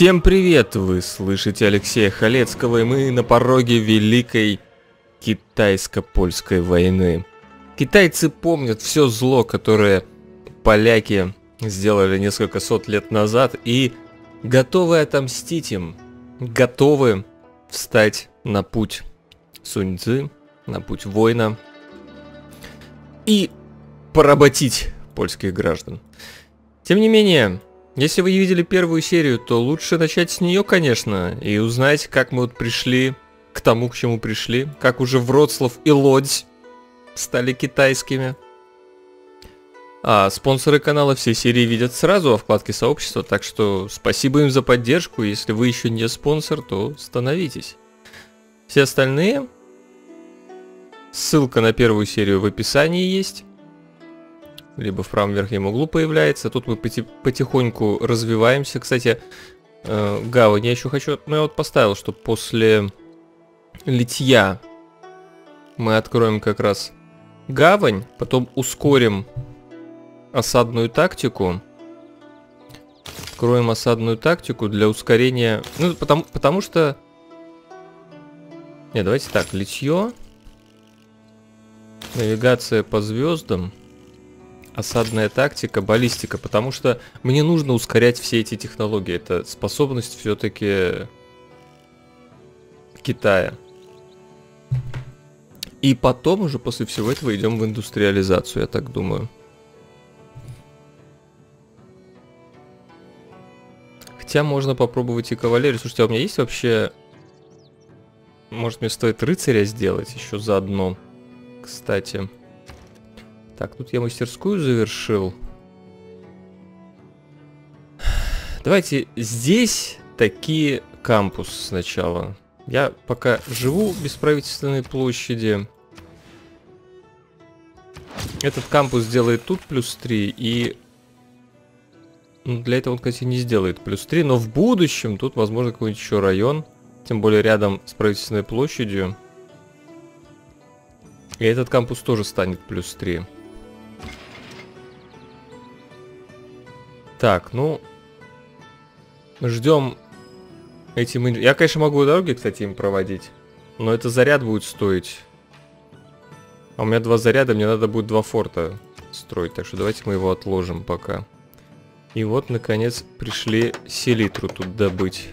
Всем привет! Вы слышите Алексея Халецкого, и мы на пороге Великой Китайско-Польской войны. Китайцы помнят все зло, которое поляки сделали несколько сот лет назад, и готовы отомстить им, готовы встать на путь Сунь Цзы, на путь воина и поработить польских граждан. Тем не менее, если вы видели первую серию, то лучше начать с нее, конечно, и узнать, как мы вот пришли к тому, к чему пришли, как уже Вроцлав и Лодзь стали китайскими. А спонсоры канала все серии видят сразу во вкладке сообщества, так что спасибо им за поддержку. Если вы еще не спонсор, то становитесь. Все остальные, ссылка на первую серию в описании есть либо в правом верхнем углу появляется. Тут мы потихоньку развиваемся. Кстати, э, гавань я еще хочу... Ну, я вот поставил, что после литья мы откроем как раз гавань, потом ускорим осадную тактику. Откроем осадную тактику для ускорения... Ну, потому, потому что... Не, давайте так, литье. Навигация по звездам осадная тактика, баллистика, потому что мне нужно ускорять все эти технологии. Это способность все-таки Китая. И потом уже после всего этого идем в индустриализацию, я так думаю. Хотя можно попробовать и кавалерию. Слушайте, а у меня есть вообще... Может мне стоит рыцаря сделать еще заодно? Кстати. Так, тут я мастерскую завершил. Давайте здесь такие кампус сначала. Я пока живу без правительственной площади. Этот кампус сделает тут плюс 3 и... Ну, для этого он, кстати, не сделает плюс 3, но в будущем тут, возможно, какой-нибудь еще район. Тем более рядом с правительственной площадью. И этот кампус тоже станет плюс 3. Так, ну... Ждем этим... Я, конечно, могу дороги, кстати, им проводить. Но это заряд будет стоить. А у меня два заряда, мне надо будет два форта строить. Так что давайте мы его отложим пока. И вот, наконец, пришли селитру тут добыть.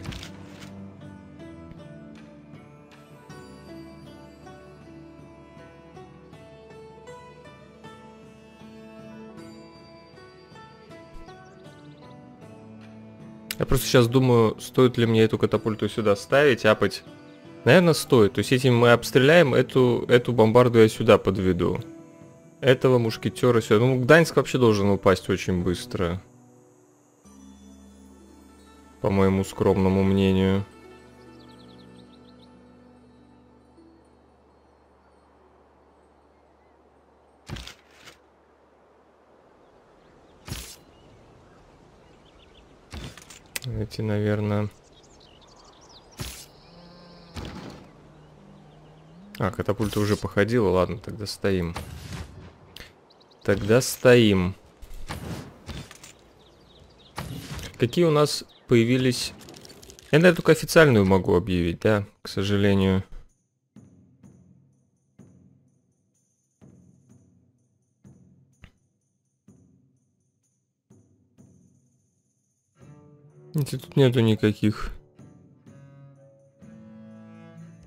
Я просто сейчас думаю, стоит ли мне эту катапульту сюда ставить, апать. Наверное, стоит. То есть этим мы обстреляем, эту, эту бомбарду я сюда подведу. Этого мушкетера сюда. Ну, Гданьск вообще должен упасть очень быстро. По моему скромному мнению. Эти, наверное... А, катапульта уже походила. Ладно, тогда стоим. Тогда стоим. Какие у нас появились... Я, наверное, только официальную могу объявить, да, к сожалению. Тут нету никаких.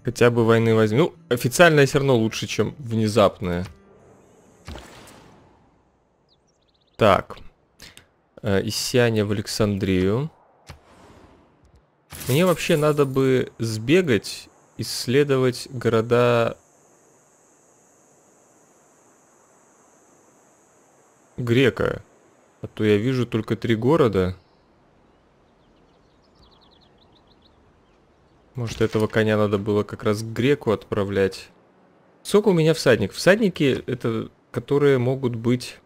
Хотя бы войны возьми. Ну, официальная все равно лучше, чем внезапная. Так. Э, Иссяне в Александрию. Мне вообще надо бы сбегать, исследовать города... Грека. А то я вижу только три города. Может, этого коня надо было как раз к греку отправлять. Сколько у меня всадник? Всадники это, которые могут быть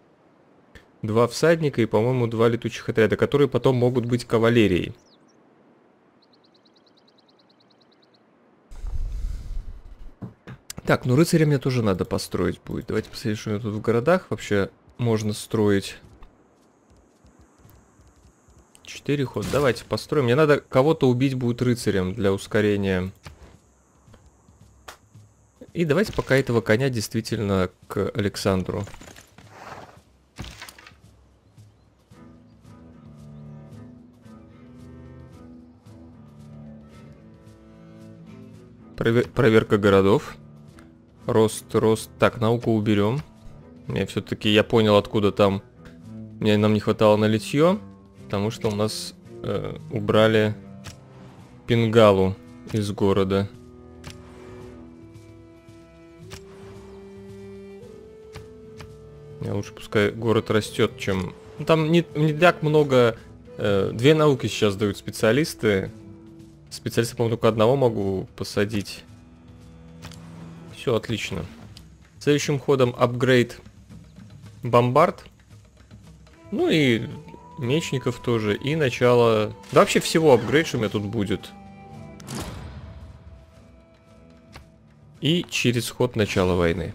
два всадника и, по-моему, два летучих отряда, которые потом могут быть кавалерией. Так, ну рыцаря мне тоже надо построить будет. Давайте посмотрим, что у меня тут в городах вообще можно строить. Четыре хода. Давайте построим. Мне надо кого-то убить будет рыцарем для ускорения. И давайте пока этого коня действительно к Александру. Провер проверка городов. Рост, рост. Так, науку уберем. Мне все-таки я понял, откуда там мне нам не хватало на литье, потому что у нас э, убрали пингалу из города. Я лучше пускай город растет, чем... Ну, там не, не так много... Э, две науки сейчас дают специалисты. Специалиста, по-моему, только одного могу посадить. Все, отлично. Следующим ходом апгрейд бомбард. Ну и мечников тоже. И начало... Да вообще всего апгрейд, что у меня тут будет. И через ход начала войны.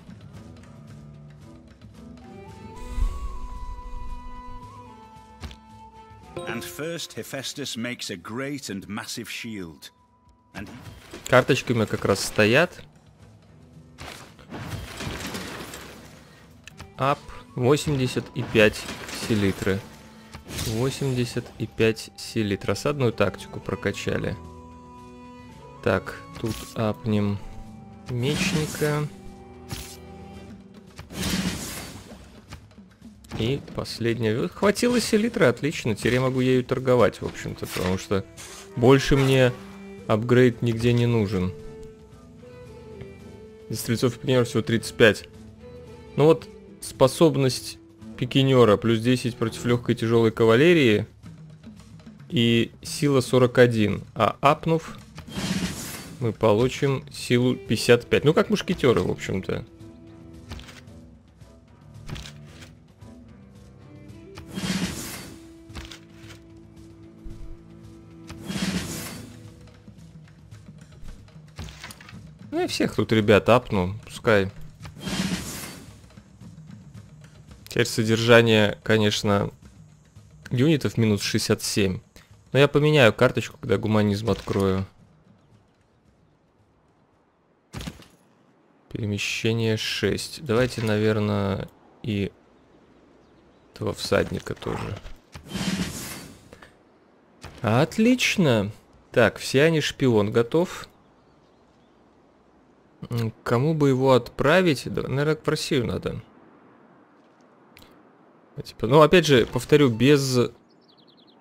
Карточки у меня как раз стоят. Ап 85 селитры. 85 селитр. Осадную тактику прокачали. Так, тут апнем мечника. И последняя. Хватило селитры, отлично. Теперь я могу ею торговать, в общем-то, потому что больше мне апгрейд нигде не нужен. Из стрельцов и всего 35. Ну вот, способность пикинера плюс 10 против легкой и тяжелой кавалерии. И сила 41. А апнув, мы получим силу 55. Ну, как мушкетеры, в общем-то. Ну и всех тут ребят апну, пускай. Теперь содержание, конечно, юнитов минус 67. Но я поменяю карточку, когда гуманизм открою. Перемещение 6. Давайте, наверное, и этого всадника тоже. Отлично. Так, все они шпион готов. Кому бы его отправить? Наверное, в Россию надо. Типа, ну, опять же, повторю, без,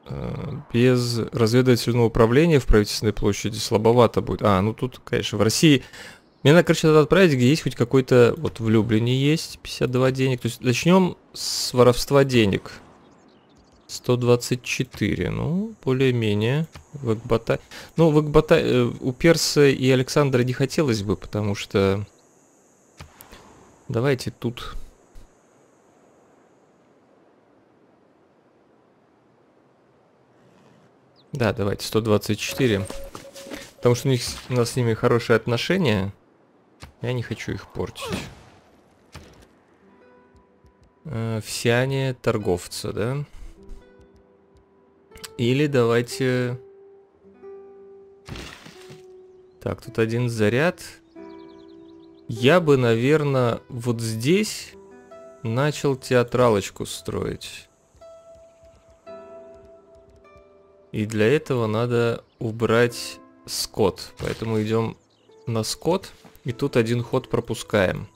э, без разведывательного управления в правительственной площади слабовато будет. А, ну тут, конечно, в России... Мне надо, короче, надо отправить, где есть хоть какой-то... Вот в Люблине есть 52 денег. То есть начнем с воровства денег. 124, ну, более-менее. В Экбата... Ну, в Экбата... Э, у Перса и Александра не хотелось бы, потому что... Давайте тут... Да, давайте 124. Потому что у, них, у нас с ними хорошие отношения. Я не хочу их портить. Э, торговца, да? Или давайте... Так, тут один заряд. Я бы, наверное, вот здесь начал театралочку строить. И для этого надо убрать скот. Поэтому идем на скот. И тут один ход пропускаем.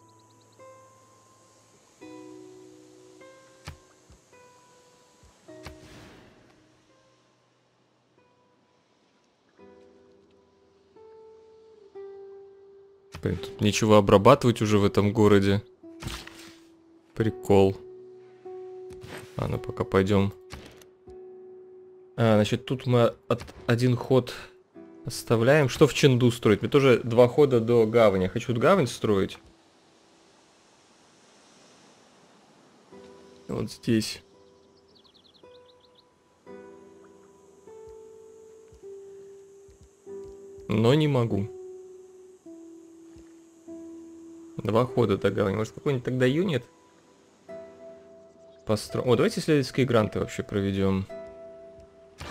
Блин, тут нечего обрабатывать уже в этом городе. Прикол. Ладно, пока пойдем а, значит, тут мы от, один ход оставляем. Что в Ченду строить? Мне тоже два хода до гавани. хочу гавань строить. Вот здесь. Но не могу. Два хода до гавани. Может какой-нибудь тогда юнит? Постро... О, давайте исследовательские гранты вообще проведем.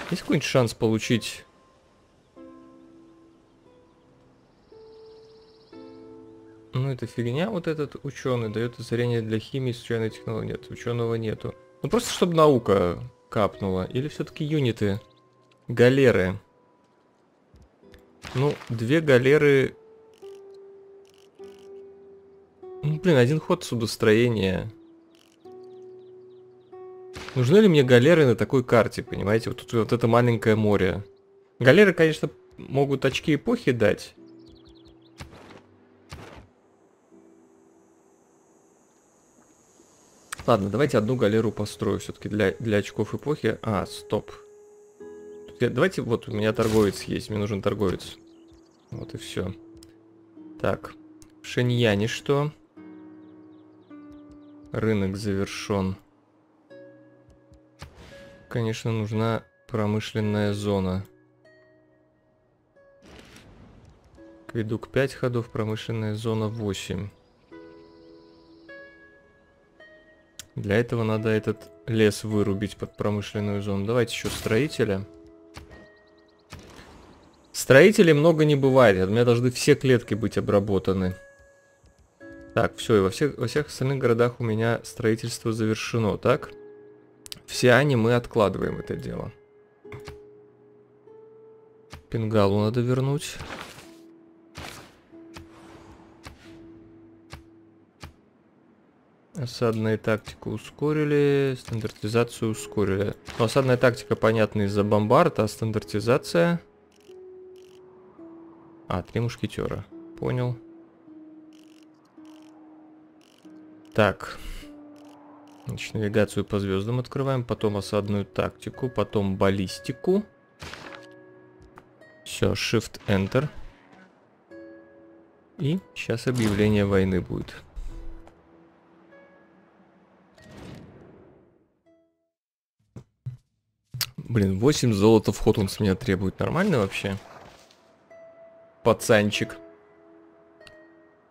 Есть какой-нибудь шанс получить... Ну, это фигня, вот этот ученый дает озарение для химии, случайной технологии. Нет, ученого нету. Ну, просто чтобы наука капнула. Или все-таки юниты? Галеры. Ну, две галеры... Ну, блин, один ход судостроения. Нужны ли мне галеры на такой карте, понимаете? Вот тут вот это маленькое море. Галеры, конечно, могут очки эпохи дать. Ладно, давайте одну галеру построю все-таки для, для очков эпохи. А, стоп. Давайте, вот у меня торговец есть, мне нужен торговец. Вот и все. Так, в Шеньяне что? Рынок завершен. Конечно, нужна промышленная зона. Кведук 5 ходов, промышленная зона 8. Для этого надо этот лес вырубить под промышленную зону. Давайте еще строителя. Строителей много не бывает. У меня должны все клетки быть обработаны. Так, все, и во всех, во всех остальных городах у меня строительство завершено, так? Все они мы откладываем это дело. Пингалу надо вернуть. Осадная тактика ускорили, стандартизацию ускорили. Но осадная тактика понятна из-за бомбарда, а стандартизация... А, три мушкетера. Понял. Так. Значит, навигацию по звездам открываем, потом осадную тактику, потом баллистику. Все, Shift-Enter. И сейчас объявление войны будет. Блин, 8 золота вход он с меня требует. Нормально вообще? Пацанчик.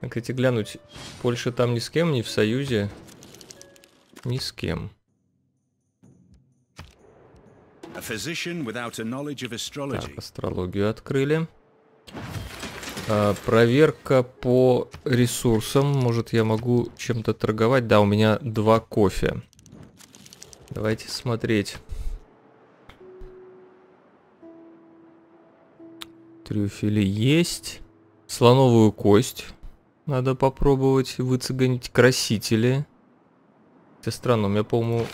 Так, эти глянуть. Польша там ни с кем, не в союзе. Ни с кем. Так, астрологию открыли. А, проверка по ресурсам. Может, я могу чем-то торговать? Да, у меня два кофе. Давайте смотреть. Трюфели есть. Слоновую кость. Надо попробовать выцегонить. Красители. Это странно, у меня, по-моему...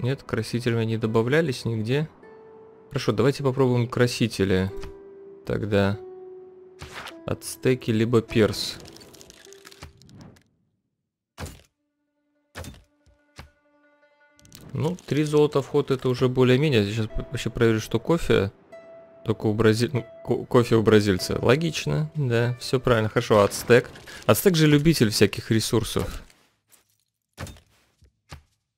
Нет, красители у не добавлялись нигде. Хорошо, давайте попробуем красители. Тогда. Ацтеки, либо перс. Ну, три золота вход это уже более-менее. Сейчас вообще проверю, что кофе. Только у бразиль... Ну, ко кофе у бразильца. Логично, да, все правильно. Хорошо, ацтек. Ацтек же любитель всяких ресурсов.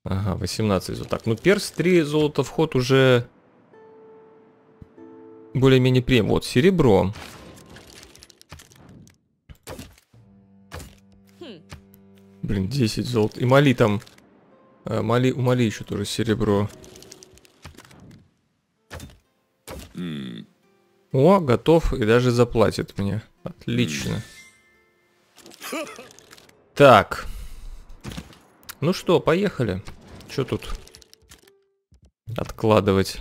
Ага, 18 золота. Так, ну перс 3 золота вход уже более-менее прием. Вот, серебро. Блин, 10 золот. И Мали там... А, Мали, у Мали еще тоже серебро. О, готов и даже заплатит мне. Отлично. Так. Ну что, поехали. Что тут откладывать?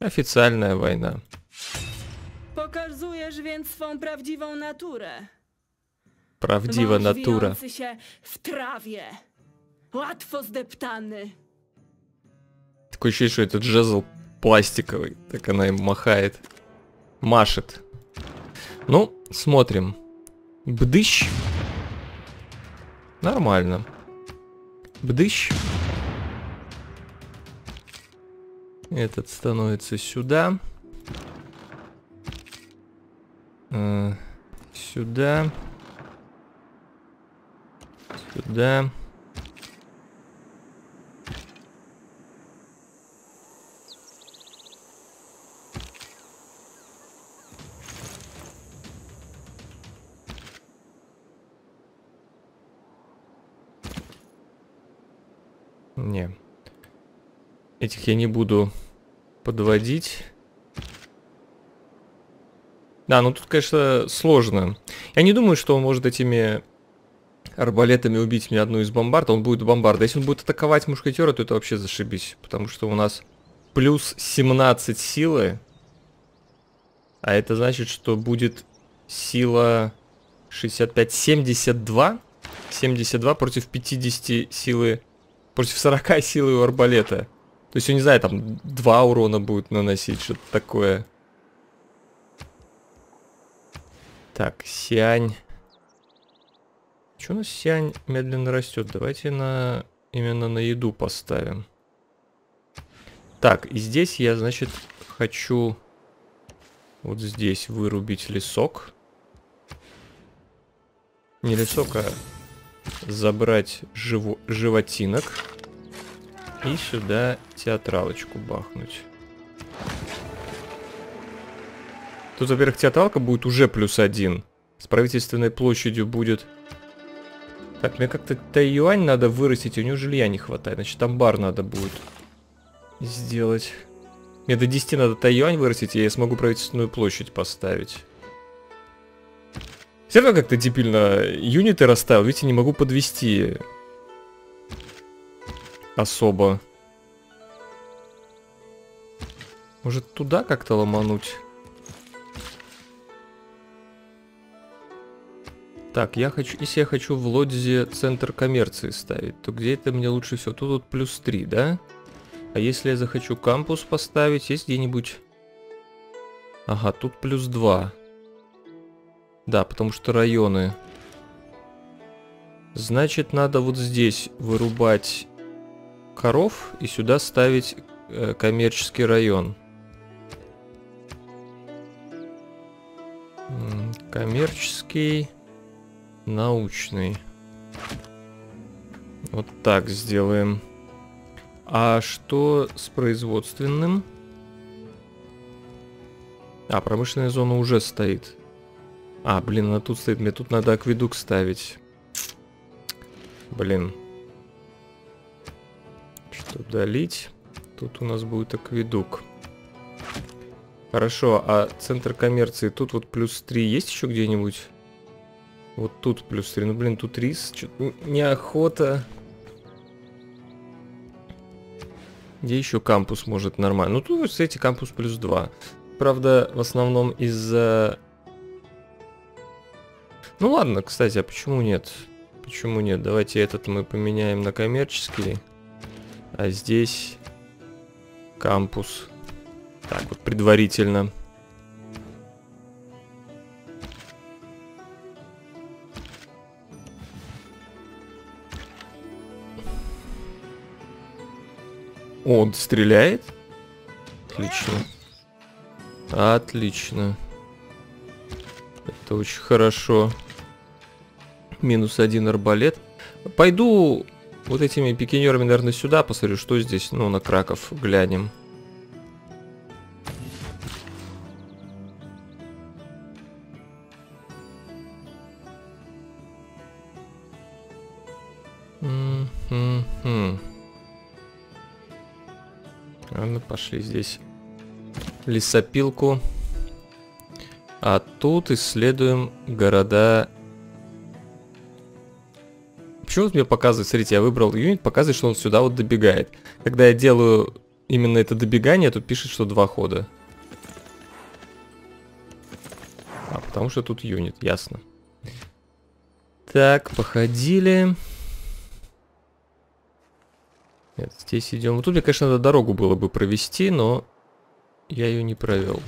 Официальная война. Pokazujesz więc swą prawdziwą naturę. Prawdziwa natura. Wąż się w trawie. Łatwo zdeptany. Такое ощущение, что этот жезл пластиковый. Так она им махает. Машет. Ну, смотрим. Бдыщ. Нормально. Бдыщ. Этот становится сюда. Э, сюда. Сюда. Не. Этих я не буду подводить. Да, ну тут, конечно, сложно. Я не думаю, что он может этими арбалетами убить мне одну из бомбард, он будет бомбарда. Если он будет атаковать мушкетера, то это вообще зашибись. Потому что у нас плюс 17 силы. А это значит, что будет сила 65, 72. 72 против 50 силы, против 40 силы у арбалета. То есть, я не знаю, там 2 урона будет наносить, что-то такое. Так, сянь. Что у нас сянь медленно растет? Давайте на именно на еду поставим. Так, и здесь я, значит, хочу вот здесь вырубить лесок. Не лесок, а забрать живу животинок. И сюда театралочку бахнуть. Тут, во-первых, театралка будет уже плюс один. С правительственной площадью будет так, мне как-то Тайюань надо вырастить, у него жилья не хватает. Значит, там бар надо будет сделать. Мне до 10 надо Тайюань вырастить, и я смогу правительственную площадь поставить. Все равно как-то дебильно юниты расставил. Видите, не могу подвести особо. Может, туда как-то ломануть? Так, я хочу, если я хочу в Лодзе центр коммерции ставить, то где это мне лучше всего? Тут вот плюс 3, да? А если я захочу кампус поставить, есть где-нибудь... Ага, тут плюс 2. Да, потому что районы. Значит, надо вот здесь вырубать коров и сюда ставить э, коммерческий район. Коммерческий научный. Вот так сделаем. А что с производственным? А, промышленная зона уже стоит. А, блин, она тут стоит. Мне тут надо акведук ставить. Блин. Что долить? Тут у нас будет акведук. Хорошо, а центр коммерции тут вот плюс 3 есть еще где-нибудь? Вот тут плюс 3. Ну, блин, тут рис. Что-то неохота. Где еще кампус может нормально? Ну, тут, кстати, кампус плюс 2. Правда, в основном из-за... Ну, ладно, кстати, а почему нет? Почему нет? Давайте этот мы поменяем на коммерческий. А здесь кампус. Так, вот предварительно. Он стреляет? Отлично. Отлично. Это очень хорошо. Минус один арбалет. Пойду вот этими пикинерами, наверное, сюда посмотрю, что здесь. Ну, на Краков глянем. Пошли здесь лесопилку. А тут исследуем города... Почему мне показывает, смотрите, я выбрал юнит, показывает, что он сюда вот добегает. Когда я делаю именно это добегание, тут пишет, что два хода. А, потому что тут юнит, ясно. Так, походили. Нет, здесь идем. Вот тут мне, конечно, надо дорогу было бы провести, но я ее не провел.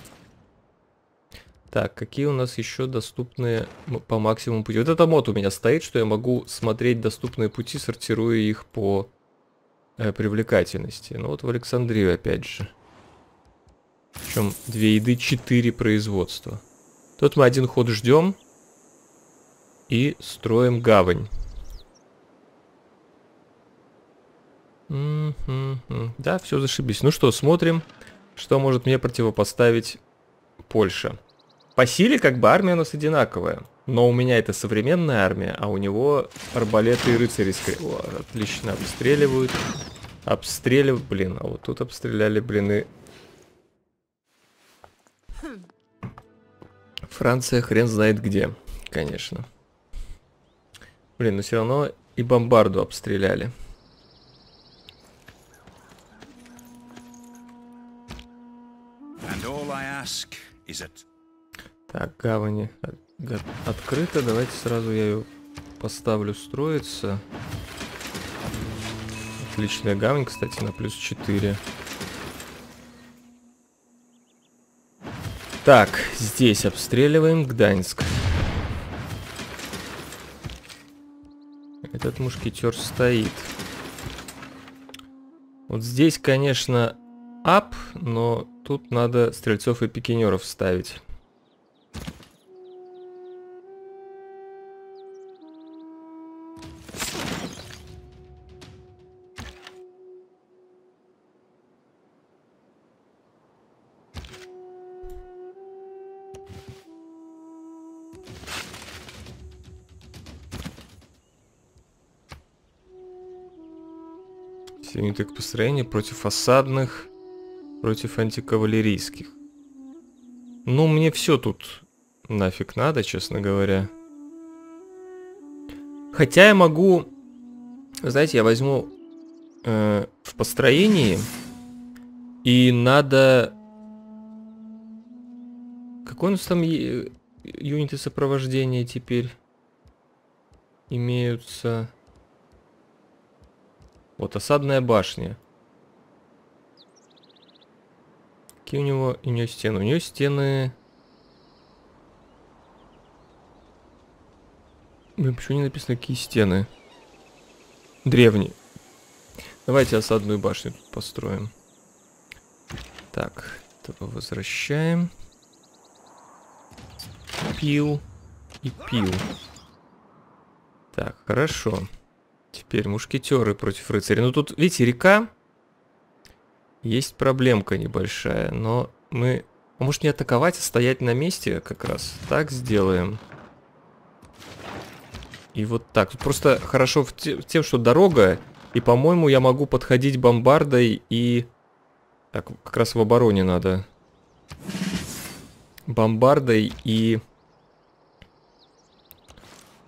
Так, какие у нас еще доступные по максимуму пути? Вот это мод у меня стоит, что я могу смотреть доступные пути, сортируя их по э, привлекательности. Ну вот в Александрию опять же. Причем две еды, четыре производства. Тут мы один ход ждем и строим гавань. Да, все зашибись. Ну что, смотрим, что может мне противопоставить Польша. По силе как бы армия у нас одинаковая. Но у меня это современная армия, а у него арбалеты и рыцари. О, отлично, обстреливают. обстреливали... Блин, а вот тут обстреляли, блин, и... Франция хрен знает где, конечно. Блин, но все равно и бомбарду обстреляли. Так, гавани от открыто. Давайте сразу я ее поставлю строиться. Отличная гавань, кстати, на плюс 4. Так, здесь обстреливаем Гданьск. Этот мушкетер стоит. Вот здесь, конечно, ап, но тут надо стрельцов и пикинеров ставить. Юниты построения против осадных, против антикавалерийских. Ну, мне все тут нафиг надо, честно говоря. Хотя я могу... Знаете, я возьму э, в построении, и надо... Какой у нас там юниты сопровождения теперь имеются? Вот осадная башня. Какие у него, у нее стены? У нее стены... Блин, почему не написано, какие стены? Древние. Давайте осадную башню тут построим. Так, возвращаем. Пил и пил. Так, хорошо. Теперь мушкетеры против рыцарей. Ну тут, видите, река. Есть проблемка небольшая, но мы... А может не атаковать, а стоять на месте как раз? Так сделаем. И вот так. Тут просто хорошо в, те, в тем, что дорога, и, по-моему, я могу подходить бомбардой и... Так, как раз в обороне надо. Бомбардой и...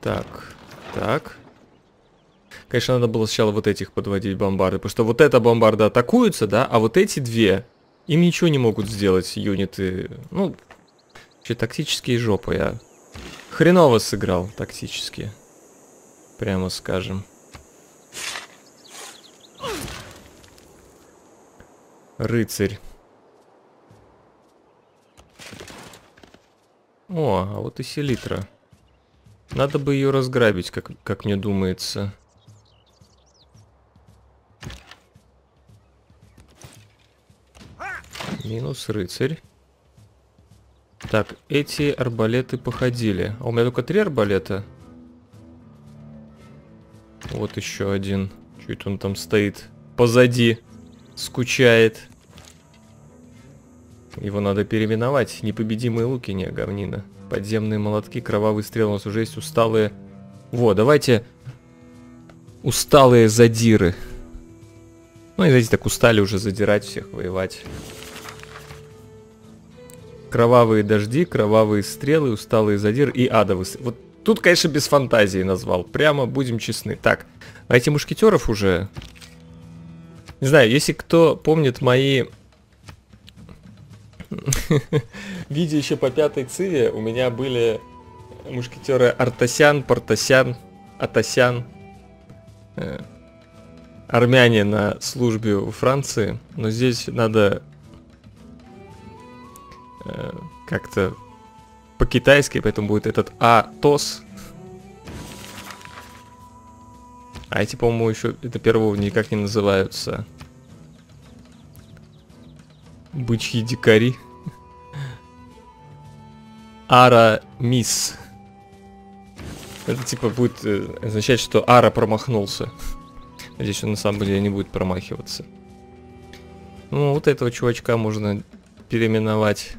Так, так. Конечно, надо было сначала вот этих подводить бомбарды, потому что вот эта бомбарда атакуется, да, а вот эти две, им ничего не могут сделать юниты. Ну, вообще тактические жопы я хреново сыграл тактически, прямо скажем. Рыцарь. О, а вот и селитра. Надо бы ее разграбить, как, как мне думается. Минус рыцарь. Так, эти арбалеты походили. А у меня только три арбалета. Вот еще один. Чуть он там стоит позади. Скучает. Его надо переименовать. Непобедимые луки, не говнина. Подземные молотки, кровавый стрел. У нас уже есть усталые... Во, давайте... Усталые задиры. Ну и знаете, так устали уже задирать всех, воевать. Кровавые дожди, кровавые стрелы, усталые задир и адовый. Вот тут, конечно, без фантазии назвал. Прямо будем честны. Так, а эти мушкетеров уже... Не знаю, если кто помнит мои видео еще по пятой циве, у меня были мушкетеры Артасян, Портасян, Атасян, э, армяне на службе у Франции. Но здесь надо Э, как-то по-китайски, поэтому будет этот Атос. А эти, по-моему, еще это первого никак не называются. Бычьи дикари. Ара Мисс. Это типа будет э, означать, что Ара промахнулся. Надеюсь, он на самом деле не будет промахиваться. Ну, вот этого чувачка можно переименовать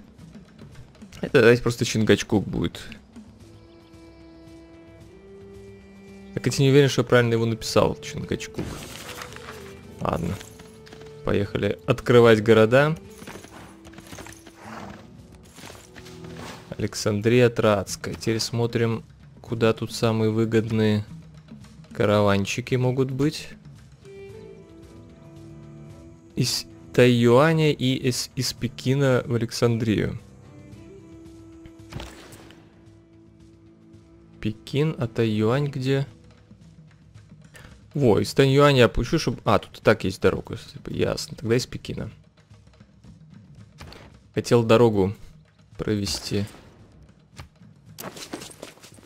это давайте просто Чингачкук будет. Я не уверен, что я правильно его написал, Чингачкук. Ладно. Поехали открывать города. Александрия Троацкая. Теперь смотрим, куда тут самые выгодные караванчики могут быть. Из Тайюаня и из, из Пекина в Александрию. Пекин, а Тайюань где? Во, из Тайюаня я пущу, чтобы... А, тут и так есть дорога. Ясно. Тогда из Пекина. Хотел дорогу провести.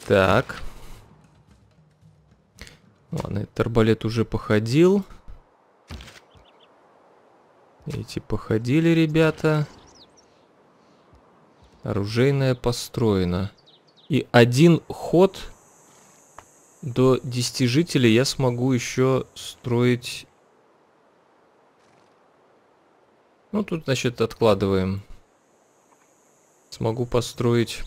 Так. Ладно, этот арбалет уже походил. Эти походили, ребята. Оружейная построена. И один ход до 10 жителей я смогу еще строить... Ну, тут, значит, откладываем. Смогу построить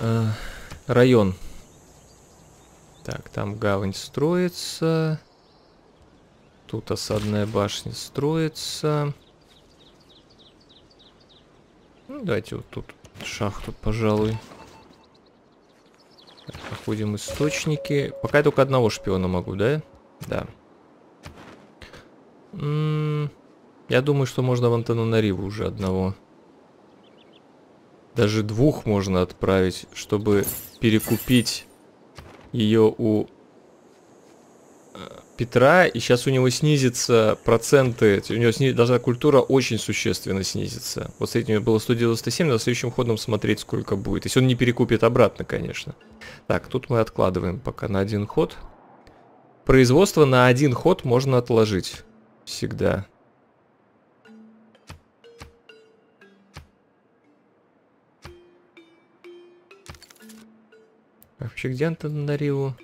э, район. Так, там гавань строится. Тут осадная башня строится. Ну, давайте вот тут шахту, пожалуй. Проходим источники. Пока я только одного шпиона могу, да? Да. М -м я думаю, что можно в Антананариву уже одного. Даже двух можно отправить, чтобы перекупить ее у Петра, и сейчас у него снизится проценты, у него сниз... должна культура очень существенно снизится. Вот с этим было 197, но следующим ходом смотреть сколько будет. Если он не перекупит обратно, конечно. Так, тут мы откладываем пока на один ход. Производство на один ход можно отложить. Всегда. Вообще, где Антонариву?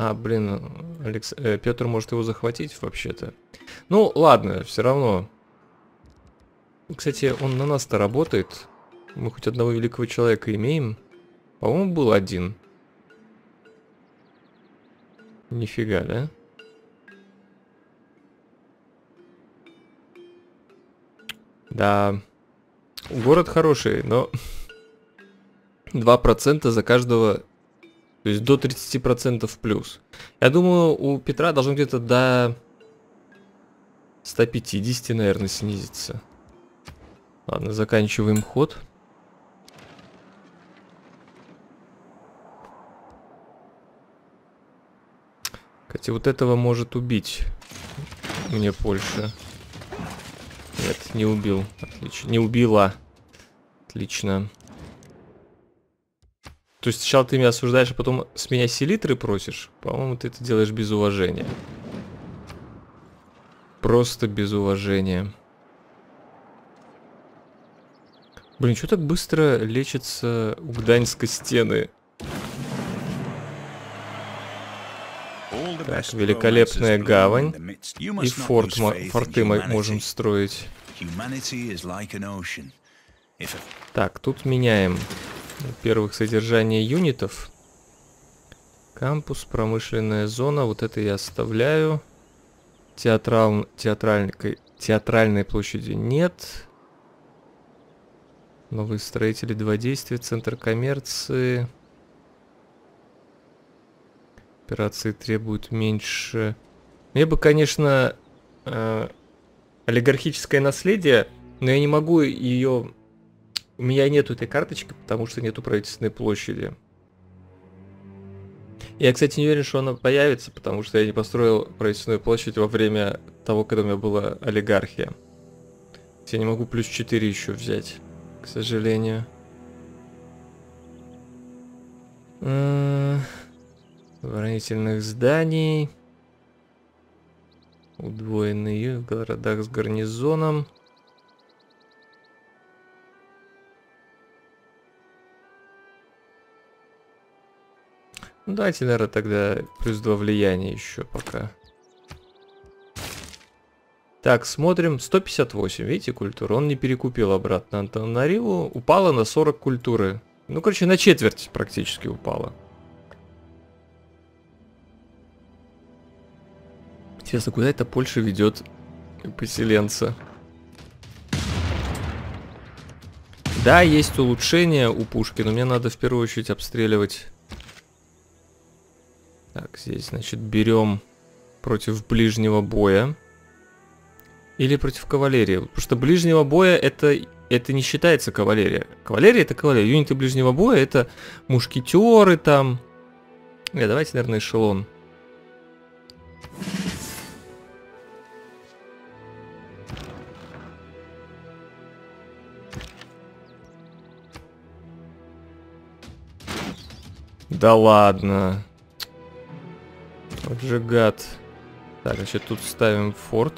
А, блин, Алекс... э, Петр может его захватить вообще-то. Ну, ладно, все равно. Кстати, он на нас-то работает. Мы хоть одного великого человека имеем. По-моему, был один. Нифига, да? Да. Город хороший, но 2% за каждого то есть до 30% плюс. Я думаю, у Петра должно где-то до 150, наверное, снизиться. Ладно, заканчиваем ход. Кстати, вот этого может убить мне Польша. Нет, не убил. Отлично. Не убила. Отлично. То есть сначала ты меня осуждаешь, а потом с меня селитры просишь? По-моему, ты это делаешь без уважения. Просто без уважения. Блин, что так быстро лечится у Гданьска стены? Так, великолепная гавань. И форт, форты мы можем строить. Так, тут меняем первых содержание юнитов. Кампус, промышленная зона. Вот это я оставляю. Театрал, театральной, театральной площади нет. Новые строители, два действия, центр коммерции. Операции требуют меньше. Мне бы, конечно, э, олигархическое наследие, но я не могу ее у меня нету этой карточки, потому что нету правительственной площади. Я, кстати, не уверен, что она появится, потому что я не построил правительственную площадь во время того, когда у меня была олигархия. Я не могу плюс 4 еще взять, к сожалению. Оборонительных зданий. Удвоенные в городах с гарнизоном. Ну, давайте, наверное, тогда плюс 2 влияния еще пока. Так, смотрим. 158, видите, культура. Он не перекупил обратно Антонариву. Упала на 40 культуры. Ну, короче, на четверть практически упала. Интересно, куда это Польша ведет поселенца? Да, есть улучшение у пушки, но мне надо в первую очередь обстреливать. Так, здесь, значит, берем против ближнего боя. Или против кавалерии. Потому что ближнего боя это, это не считается кавалерия. Кавалерия это кавалерия. Юниты ближнего боя это мушкетеры там. Не, давайте, наверное, эшелон. Да ладно. Вот же гад. Так, значит, тут ставим форт.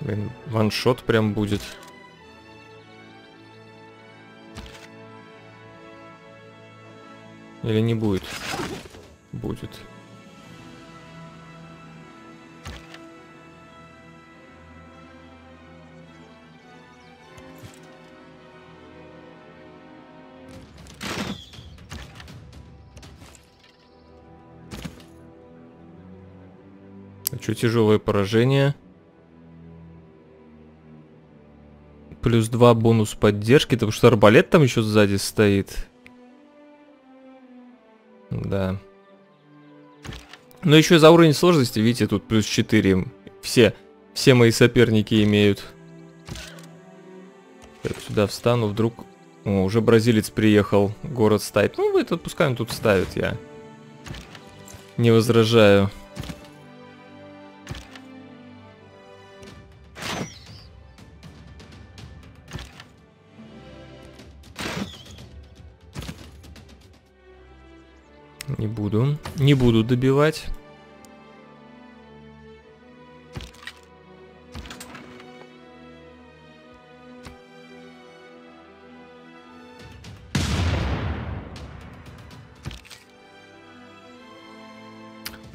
Блин, ваншот прям будет. Или не будет? Будет. Что тяжелое поражение? Плюс 2 бонус поддержки, потому что арбалет там еще сзади стоит. Да. Но еще за уровень сложности, видите, тут плюс 4. Все, все мои соперники имеют. Так, сюда встану, вдруг... О, уже бразилец приехал, город ставит. Ну, вы тут, пускай он тут ставит, я не возражаю. Не буду добивать.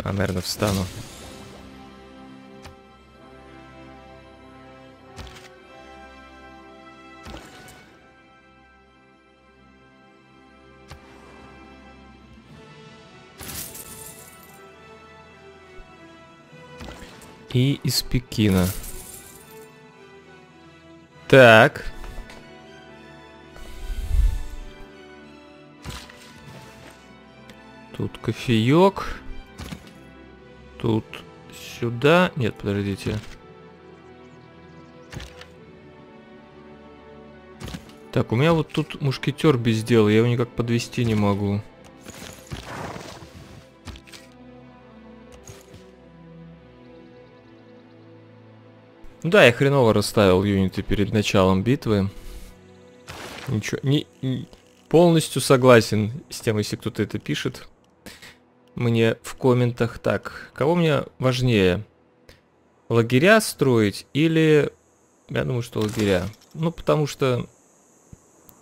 А, наверное, встану. И из Пекина. Так. Тут кофеек. Тут сюда. Нет, подождите. Так, у меня вот тут мушкетер без дела, я его никак подвести не могу. Да, я хреново расставил юниты перед началом битвы. Ничего, не, не полностью согласен с тем, если кто-то это пишет. Мне в комментах так. Кого мне важнее? Лагеря строить или... Я думаю, что лагеря. Ну, потому что...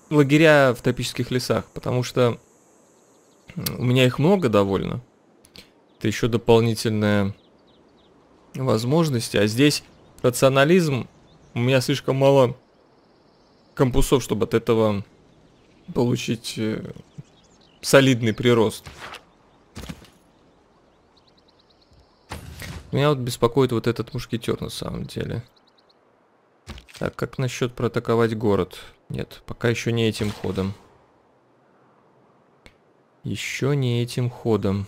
Лагеря в тропических лесах. Потому что у меня их много довольно. Это еще дополнительная возможность. А здесь рационализм, у меня слишком мало кампусов, чтобы от этого получить э, солидный прирост. Меня вот беспокоит вот этот мушкетер на самом деле. Так, как насчет проатаковать город? Нет, пока еще не этим ходом. Еще не этим ходом.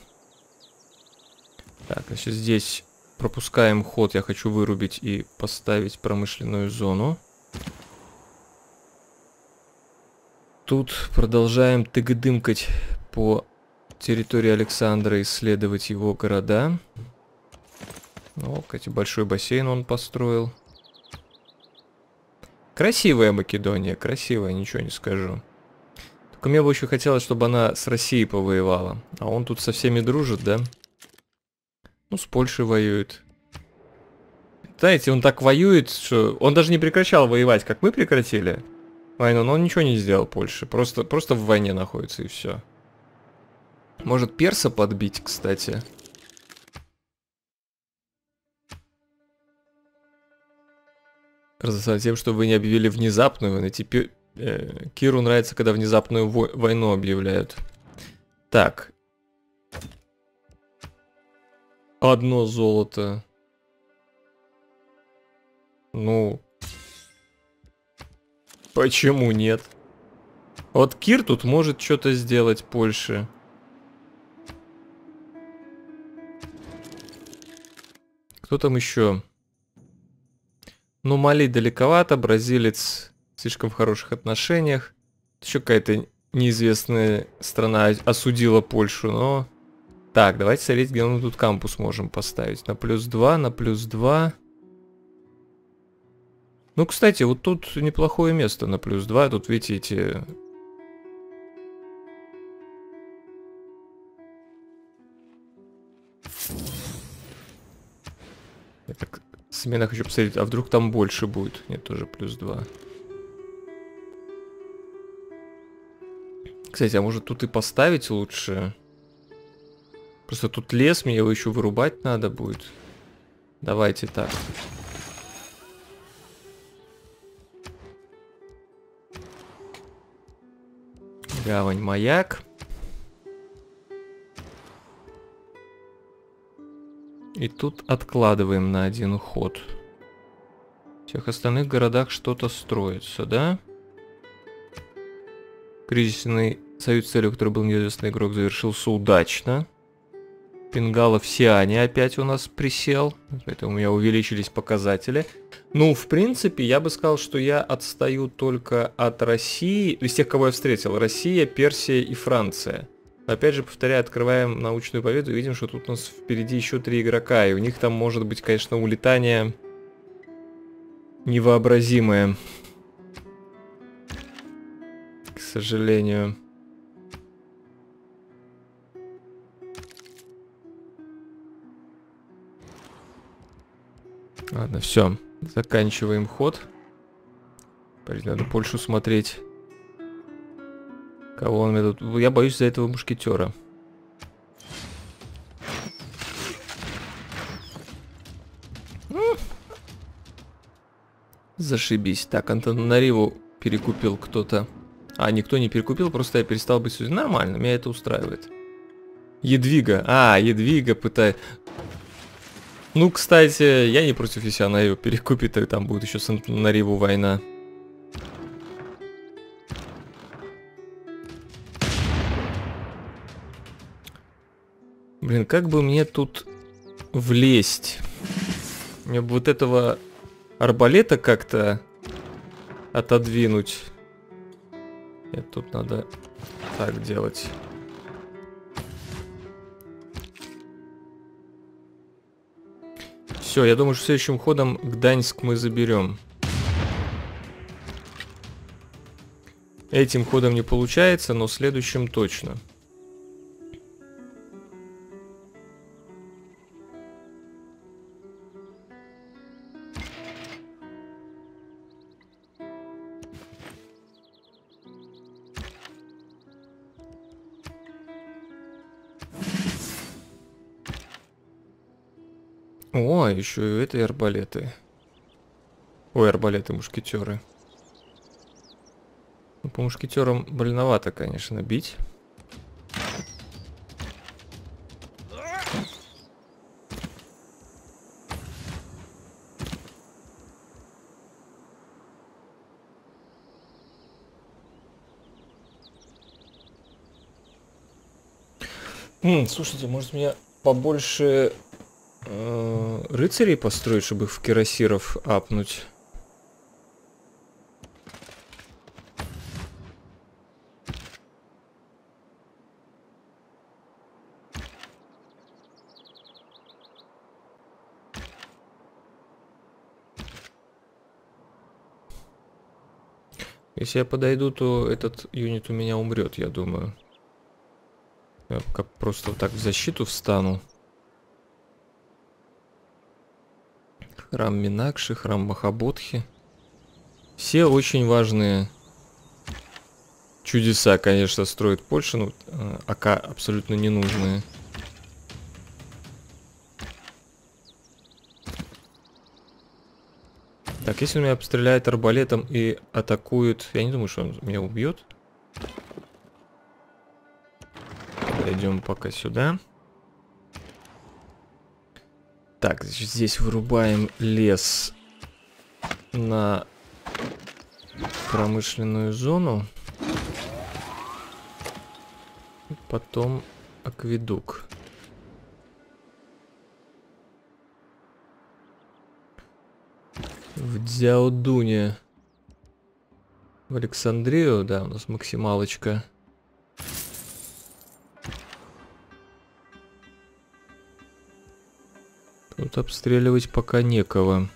Так, значит здесь пропускаем ход, я хочу вырубить и поставить промышленную зону. Тут продолжаем тыгдымкать по территории Александра, исследовать его города. О, кстати, большой бассейн он построил. Красивая Македония, красивая, ничего не скажу. Только мне бы еще хотелось, чтобы она с Россией повоевала. А он тут со всеми дружит, да? Да. Ну, с Польшей воюет. Знаете, он так воюет, что... Он даже не прекращал воевать, как мы прекратили войну, но он ничего не сделал Польше. Просто, просто в войне находится и все. Может перса подбить, кстати. Разослать тем, что вы не объявили внезапную, найти Э, Киру нравится, когда внезапную войну объявляют. Так. Одно золото. Ну. Почему нет? Вот Кир тут может что-то сделать Польше. Кто там еще? Ну, Мали далековато, бразилец слишком в хороших отношениях. Еще какая-то неизвестная страна осудила Польшу, но... Так, давайте смотреть, где мы тут кампус можем поставить. На плюс 2, на плюс 2. Ну, кстати, вот тут неплохое место на плюс 2. Тут, видите, эти... Я так смена хочу посмотреть, а вдруг там больше будет? Нет, тоже плюс 2. Кстати, а может тут и поставить лучше? Просто тут лес, мне его еще вырубать надо будет. Давайте так. Гавань, маяк. И тут откладываем на один ход. В всех остальных городах что-то строится, да? Кризисный союз целью, который был неизвестный игрок, завершился удачно. Пингала в опять у нас присел, поэтому у меня увеличились показатели. Ну, в принципе, я бы сказал, что я отстаю только от России, из тех, кого я встретил. Россия, Персия и Франция. Опять же, повторяю, открываем научную победу и видим, что тут у нас впереди еще три игрока, и у них там может быть, конечно, улетание невообразимое. К сожалению. Ладно, все. Заканчиваем ход. Теперь надо Польшу смотреть. Кого он мне тут... Я боюсь за этого мушкетера. Зашибись. Так, Антонариву перекупил кто-то. А, никто не перекупил, просто я перестал быть судьей. Нормально, меня это устраивает. Едвига. А, Едвига пытает... Ну, кстати, я не против, если она ее перекупит, и там будет еще с Антонариву война. Блин, как бы мне тут влезть? Мне бы вот этого арбалета как-то отодвинуть. Нет, тут надо так делать. Все, я думаю, что следующим ходом Гданьск мы заберем. Этим ходом не получается, но следующим точно. О, еще и эти арбалеты. Ой, арбалеты, мушкетеры. Ну, по мушкетерам больновато, конечно, бить. слушайте, может мне побольше рыцарей построить, чтобы их в кирасиров апнуть. Если я подойду, то этот юнит у меня умрет, я думаю. Я как просто так в защиту встану. Храм Минакши, храм Махабодхи. Все очень важные чудеса, конечно, строит Польша, но э, АК абсолютно ненужные. Так, если он меня обстреляет арбалетом и атакует... Я не думаю, что он меня убьет. Пойдем пока сюда. Так, здесь вырубаем лес на промышленную зону. Потом акведук. В Дзяодуне. В Александрию, да, у нас максималочка. Тут обстреливать пока некого.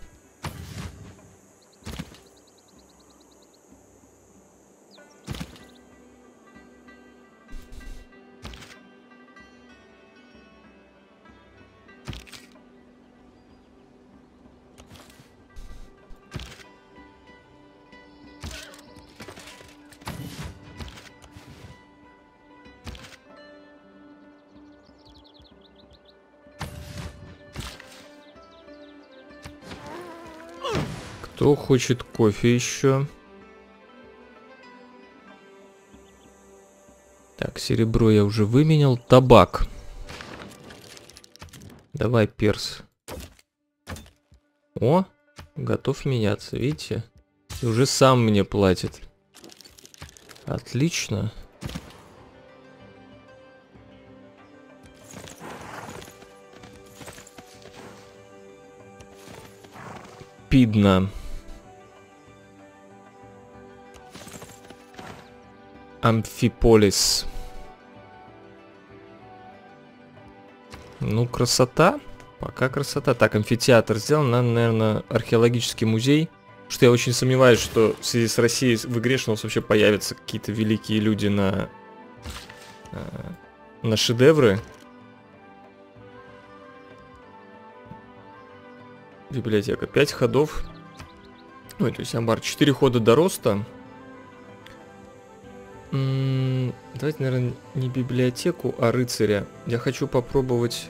Кто хочет кофе еще? Так, серебро я уже выменял. Табак. Давай, перс. О, готов меняться, видите? И уже сам мне платит. Отлично. Пидно. Амфиполис. Ну, красота. Пока красота. Так, амфитеатр сделан. Надо, наверное, археологический музей. Что я очень сомневаюсь, что в связи с Россией в игре что у нас вообще появятся какие-то великие люди на, э, на шедевры. Библиотека. 5 ходов. Ой, то есть амбар. 4 хода до роста. Давайте, наверное, не библиотеку, а рыцаря. Я хочу попробовать...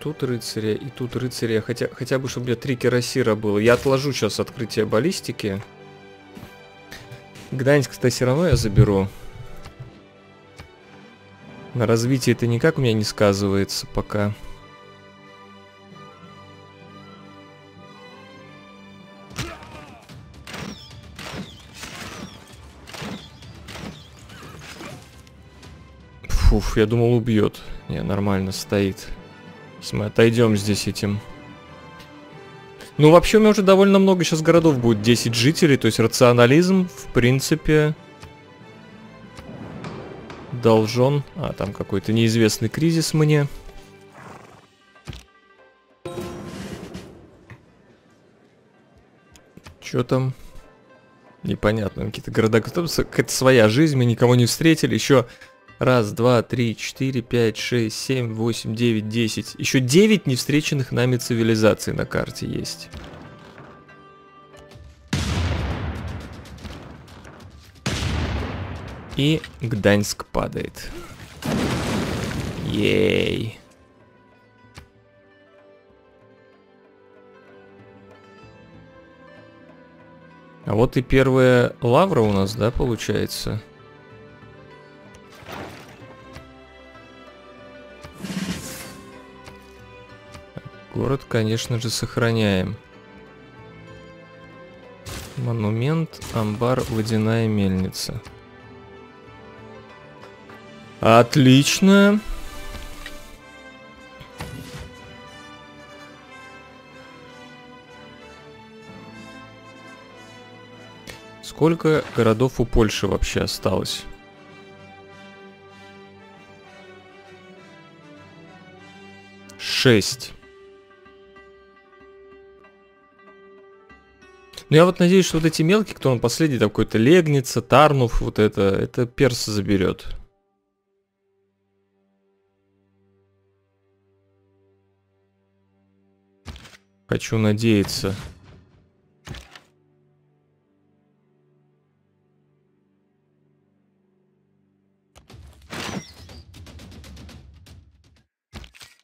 Тут рыцаря и тут рыцаря. Хотя, хотя бы, чтобы у меня три кирасира было. Я отложу сейчас открытие баллистики. Гданьск-то все равно я заберу. На развитие это никак у меня не сказывается пока. Фуф, я думал убьет. Не, нормально стоит. Мы отойдем здесь этим. Ну, вообще, у меня уже довольно много сейчас городов будет. 10 жителей, то есть рационализм, в принципе, должен... А, там какой-то неизвестный кризис мне. Чё там? Непонятно. Какие-то города... Какая-то своя жизнь, мы никого не встретили. Еще Раз, два, три, четыре, пять, шесть, семь, восемь, девять, десять. Еще девять невстреченных нами цивилизаций на карте есть. И Гданьск падает. Ей. А вот и первая лавра у нас, да, получается? Город, конечно же, сохраняем. Монумент, амбар, водяная мельница. Отлично. Сколько городов у Польши вообще осталось? Шесть. Ну я вот надеюсь, что вот эти мелкие, кто он последний, там какой-то Легница, Тарнув, вот это, это перс заберет. Хочу надеяться.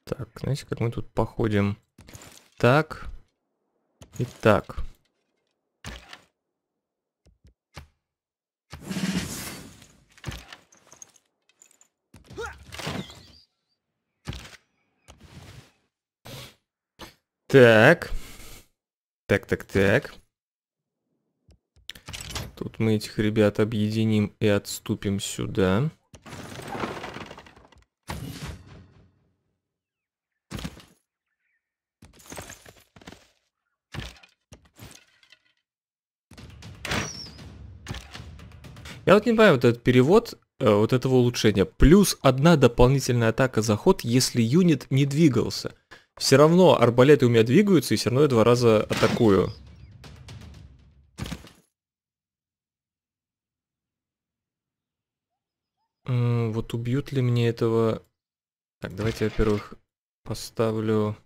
Так, знаете, как мы тут походим? Так. И так. Так. Так, так, так. Тут мы этих ребят объединим и отступим сюда. Я вот не понимаю, вот этот перевод э, вот этого улучшения. Плюс одна дополнительная атака за ход, если юнит не двигался. Все равно арбалеты у меня двигаются, и все равно я два раза атакую. Вот убьют ли мне этого... Так, давайте, во-первых, поставлю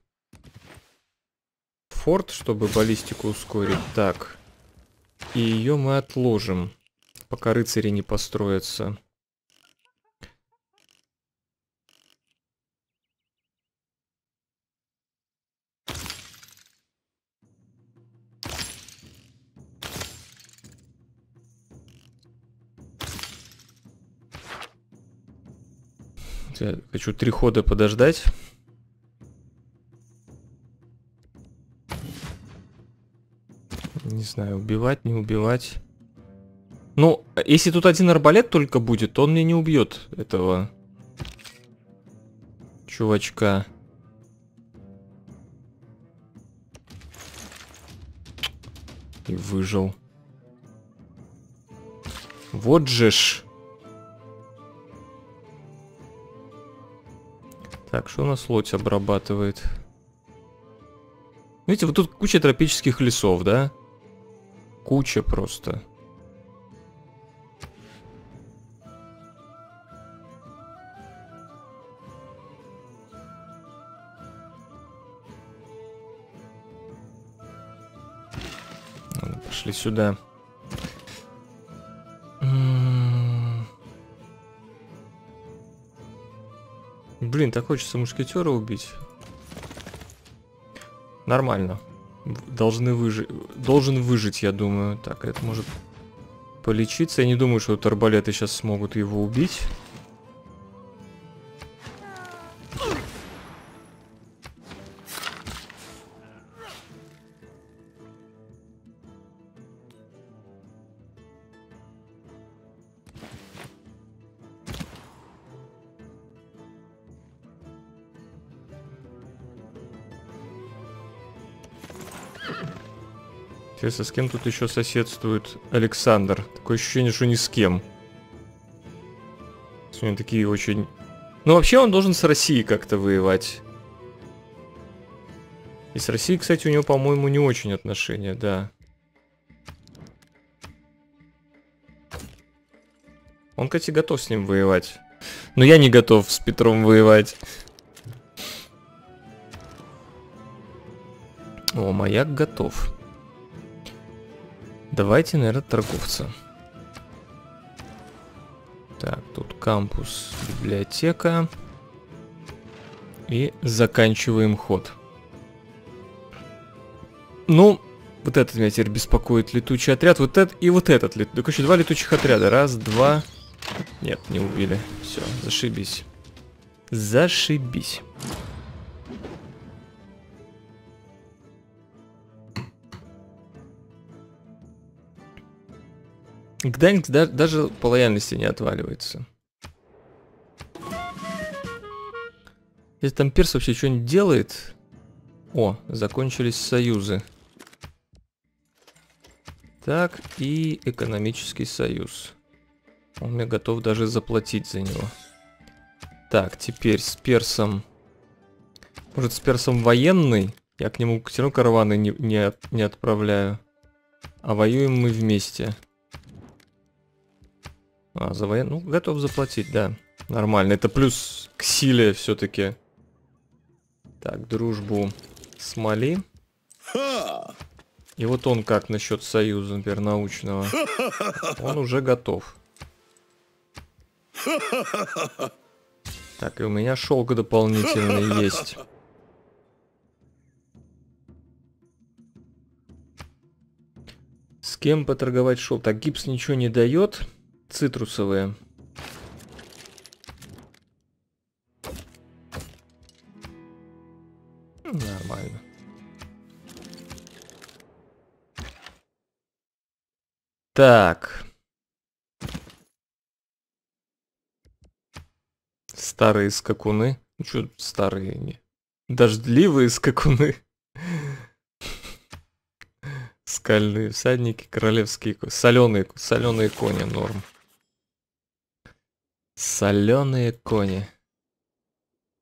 форт, чтобы баллистику ускорить. Так. И ее мы отложим, пока рыцари не построятся. Я хочу три хода подождать. Не знаю, убивать, не убивать. Ну, если тут один арбалет только будет, то он мне не убьет этого чувачка. И выжил. Вот же ж. Так, что у нас лодь обрабатывает? Видите, вот тут куча тропических лесов, да? Куча просто. Пошли сюда. Блин, так хочется мушкетера убить. Нормально. Должны выжить. Должен выжить, я думаю. Так, это может полечиться. Я не думаю, что вот арбалеты сейчас смогут его убить. Интересно, с кем тут еще соседствует Александр? Такое ощущение, что ни с кем. Сегодня такие очень... Ну, вообще он должен с Россией как-то воевать. И с Россией, кстати, у него, по-моему, не очень отношения, да. Он, кстати, готов с ним воевать. Но я не готов с Петром воевать. О, маяк готов. Давайте, наверное, торговца. Так, тут кампус, библиотека. И заканчиваем ход. Ну, вот этот меня теперь беспокоит летучий отряд. Вот этот и вот этот. Так еще два летучих отряда. Раз, два. Нет, не убили. Все, зашибись. Зашибись. Гданьск да, даже по лояльности не отваливается. Если там перс вообще что-нибудь делает... О, закончились союзы. Так, и экономический союз. Он мне готов даже заплатить за него. Так, теперь с персом... Может, с персом военный? Я к нему все равно караваны не, не, не отправляю. А воюем мы вместе. А, за воен... Ну, готов заплатить, да. Нормально. Это плюс к силе все-таки. Так, дружбу смоли. И вот он как насчет союза, например, научного. Он уже готов. Так, и у меня шелк дополнительный есть. С кем поторговать шелк? Так, гипс ничего не дает. Цитрусовые. Нормально. Так. Старые скакуны. Ну что, старые не. Дождливые скакуны. Скальные всадники, королевские, соленые, соленые кони, норм. Соленые кони.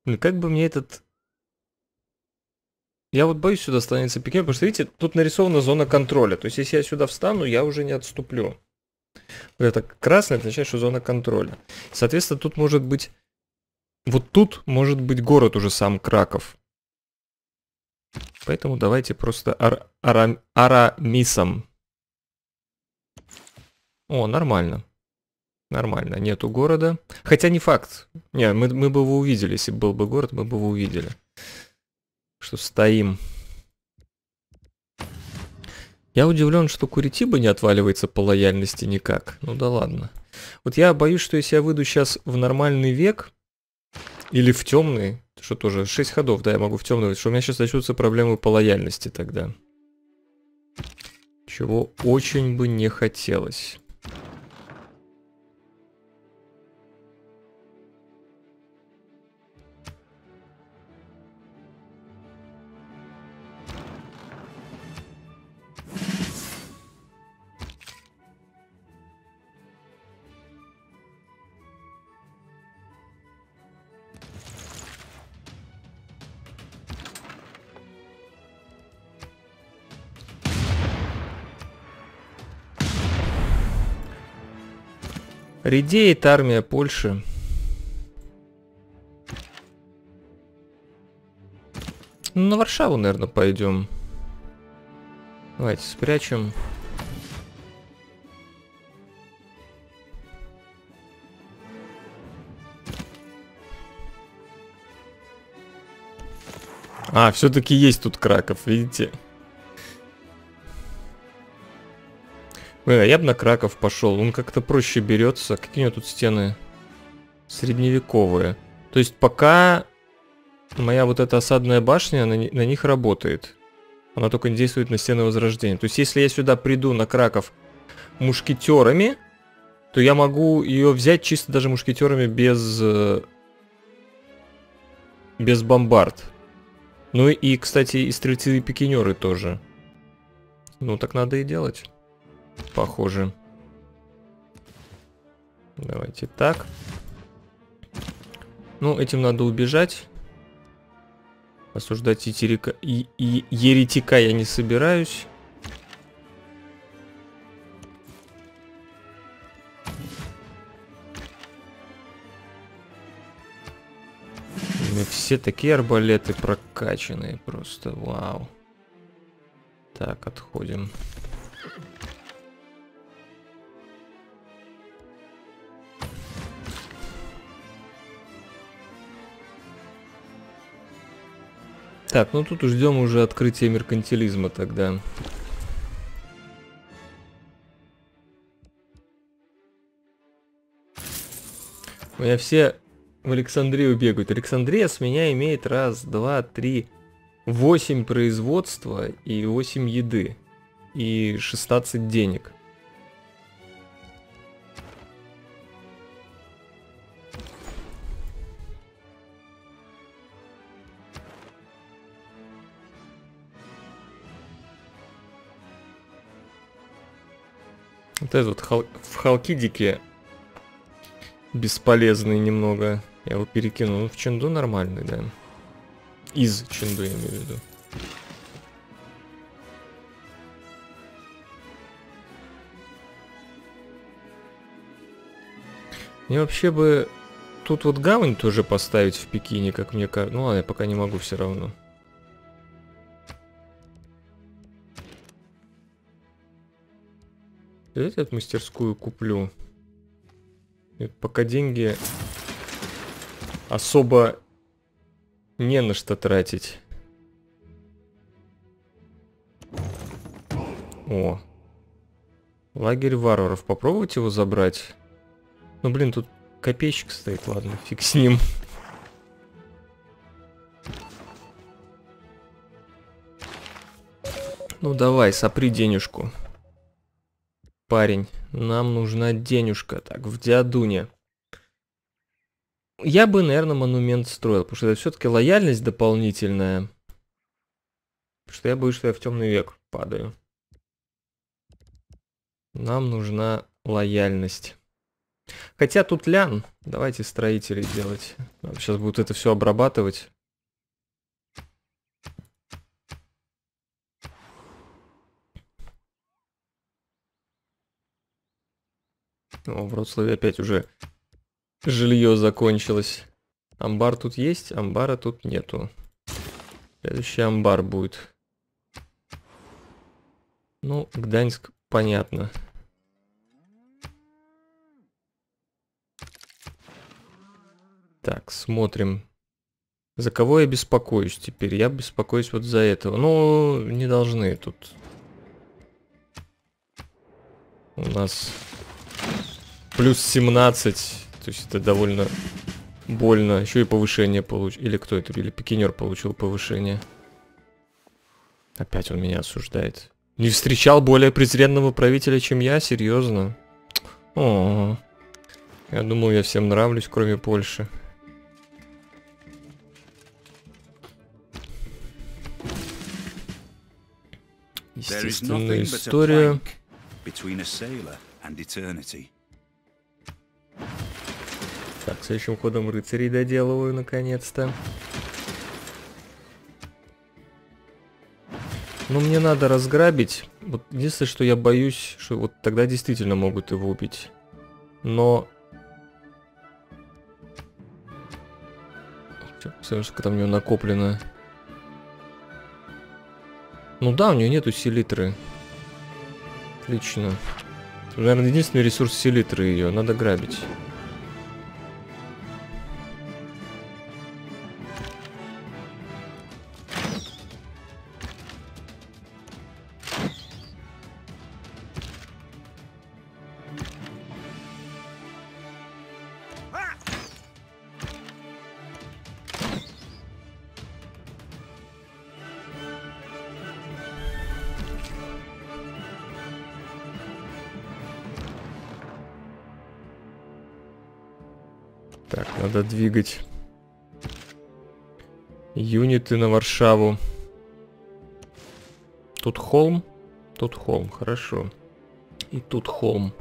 Ну как бы мне этот... Я вот боюсь сюда становиться пикем, потому что, видите, тут нарисована зона контроля. То есть, если я сюда встану, я уже не отступлю. Вот это красное, означает, что зона контроля. Соответственно, тут может быть... Вот тут может быть город уже сам Краков. Поэтому давайте просто ар ара арамисом. О, нормально. Нормально, нету города. Хотя не факт. Не, мы, мы бы его увидели, если был бы город, мы бы его увидели. Что стоим. Я удивлен, что Куритиба не отваливается по лояльности никак. Ну да ладно. Вот я боюсь, что если я выйду сейчас в нормальный век, или в темный, что тоже 6 ходов, да, я могу в темный, что у меня сейчас начнутся проблемы по лояльности тогда. Чего очень бы не хотелось. Редеет армия Польши. Ну, на Варшаву, наверное, пойдем. Давайте спрячем. А, все-таки есть тут Краков, видите? Я бы на Краков пошел. Он как-то проще берется. Какие у него тут стены? Средневековые. То есть пока моя вот эта осадная башня на, на них работает. Она только не действует на стены Возрождения. То есть если я сюда приду на Краков мушкетерами, то я могу ее взять чисто даже мушкетерами без... Э, без бомбард. Ну и, кстати, и стрельцы и пикинеры тоже. Ну так надо и делать. Похоже. Давайте так. Ну, этим надо убежать. Осуждать етерика... и, и, еретика я не собираюсь. Все такие арбалеты прокачанные просто, вау. Так, отходим. Так, ну тут ждем уже открытия меркантилизма тогда. У меня все в Александрию бегают. Александрия с меня имеет раз, два, три, восемь производства и восемь еды. И 16 денег. Вот этот вот в Халкидике бесполезный немного. Я его перекинул. Ну, в Ченду нормальный, да. Из Ченду, я имею в виду. Мне вообще бы тут вот гавань тоже поставить в Пекине, как мне кажется. Ну ладно, я пока не могу все равно. Давайте эту мастерскую куплю. И пока деньги особо не на что тратить. О. Лагерь варваров. Попробовать его забрать? Ну, блин, тут копейщик стоит. Ладно, фиг с ним. Ну давай, сопри денежку. Парень, нам нужна денежка. Так, в Диадуне. Я бы, наверное, монумент строил, потому что это все-таки лояльность дополнительная. Потому что я боюсь, что я в темный век падаю. Нам нужна лояльность. Хотя тут лян. Давайте строителей делать. Сейчас будут это все обрабатывать. О, в Вроцлаве опять уже жилье закончилось. Амбар тут есть, амбара тут нету. Следующий амбар будет. Ну, Гданьск, понятно. Так, смотрим. За кого я беспокоюсь теперь? Я беспокоюсь вот за этого. Ну, не должны тут. У нас плюс 17. То есть это довольно больно. Еще и повышение получил. Или кто это? Или пикинер получил повышение. Опять он меня осуждает. Не встречал более презренного правителя, чем я? Серьезно? О, я думал, я всем нравлюсь, кроме Польши. Естественная история. Так, следующим ходом рыцарей доделываю наконец-то. Ну, мне надо разграбить. Вот единственное, что я боюсь, что вот тогда действительно могут его убить. Но... Посмотрим, сколько там у него накоплено. Ну да, у нее нету селитры. Отлично. Наверное, единственный ресурс селитры ее. Надо грабить. Двигать юниты на Варшаву. Тут холм, тут холм, хорошо. И тут холм.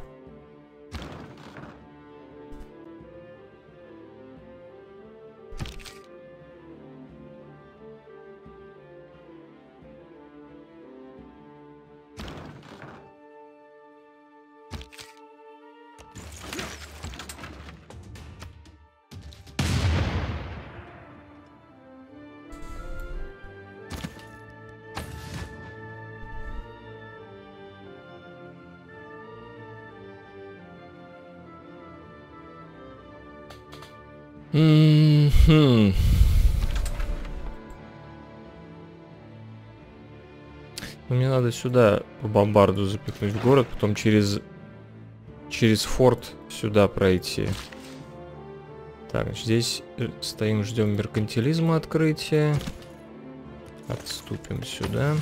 Сюда по бомбарду запихнуть в город, потом через через форт сюда пройти. Так, здесь э, стоим, ждем меркантилизма открытия. Отступим сюда.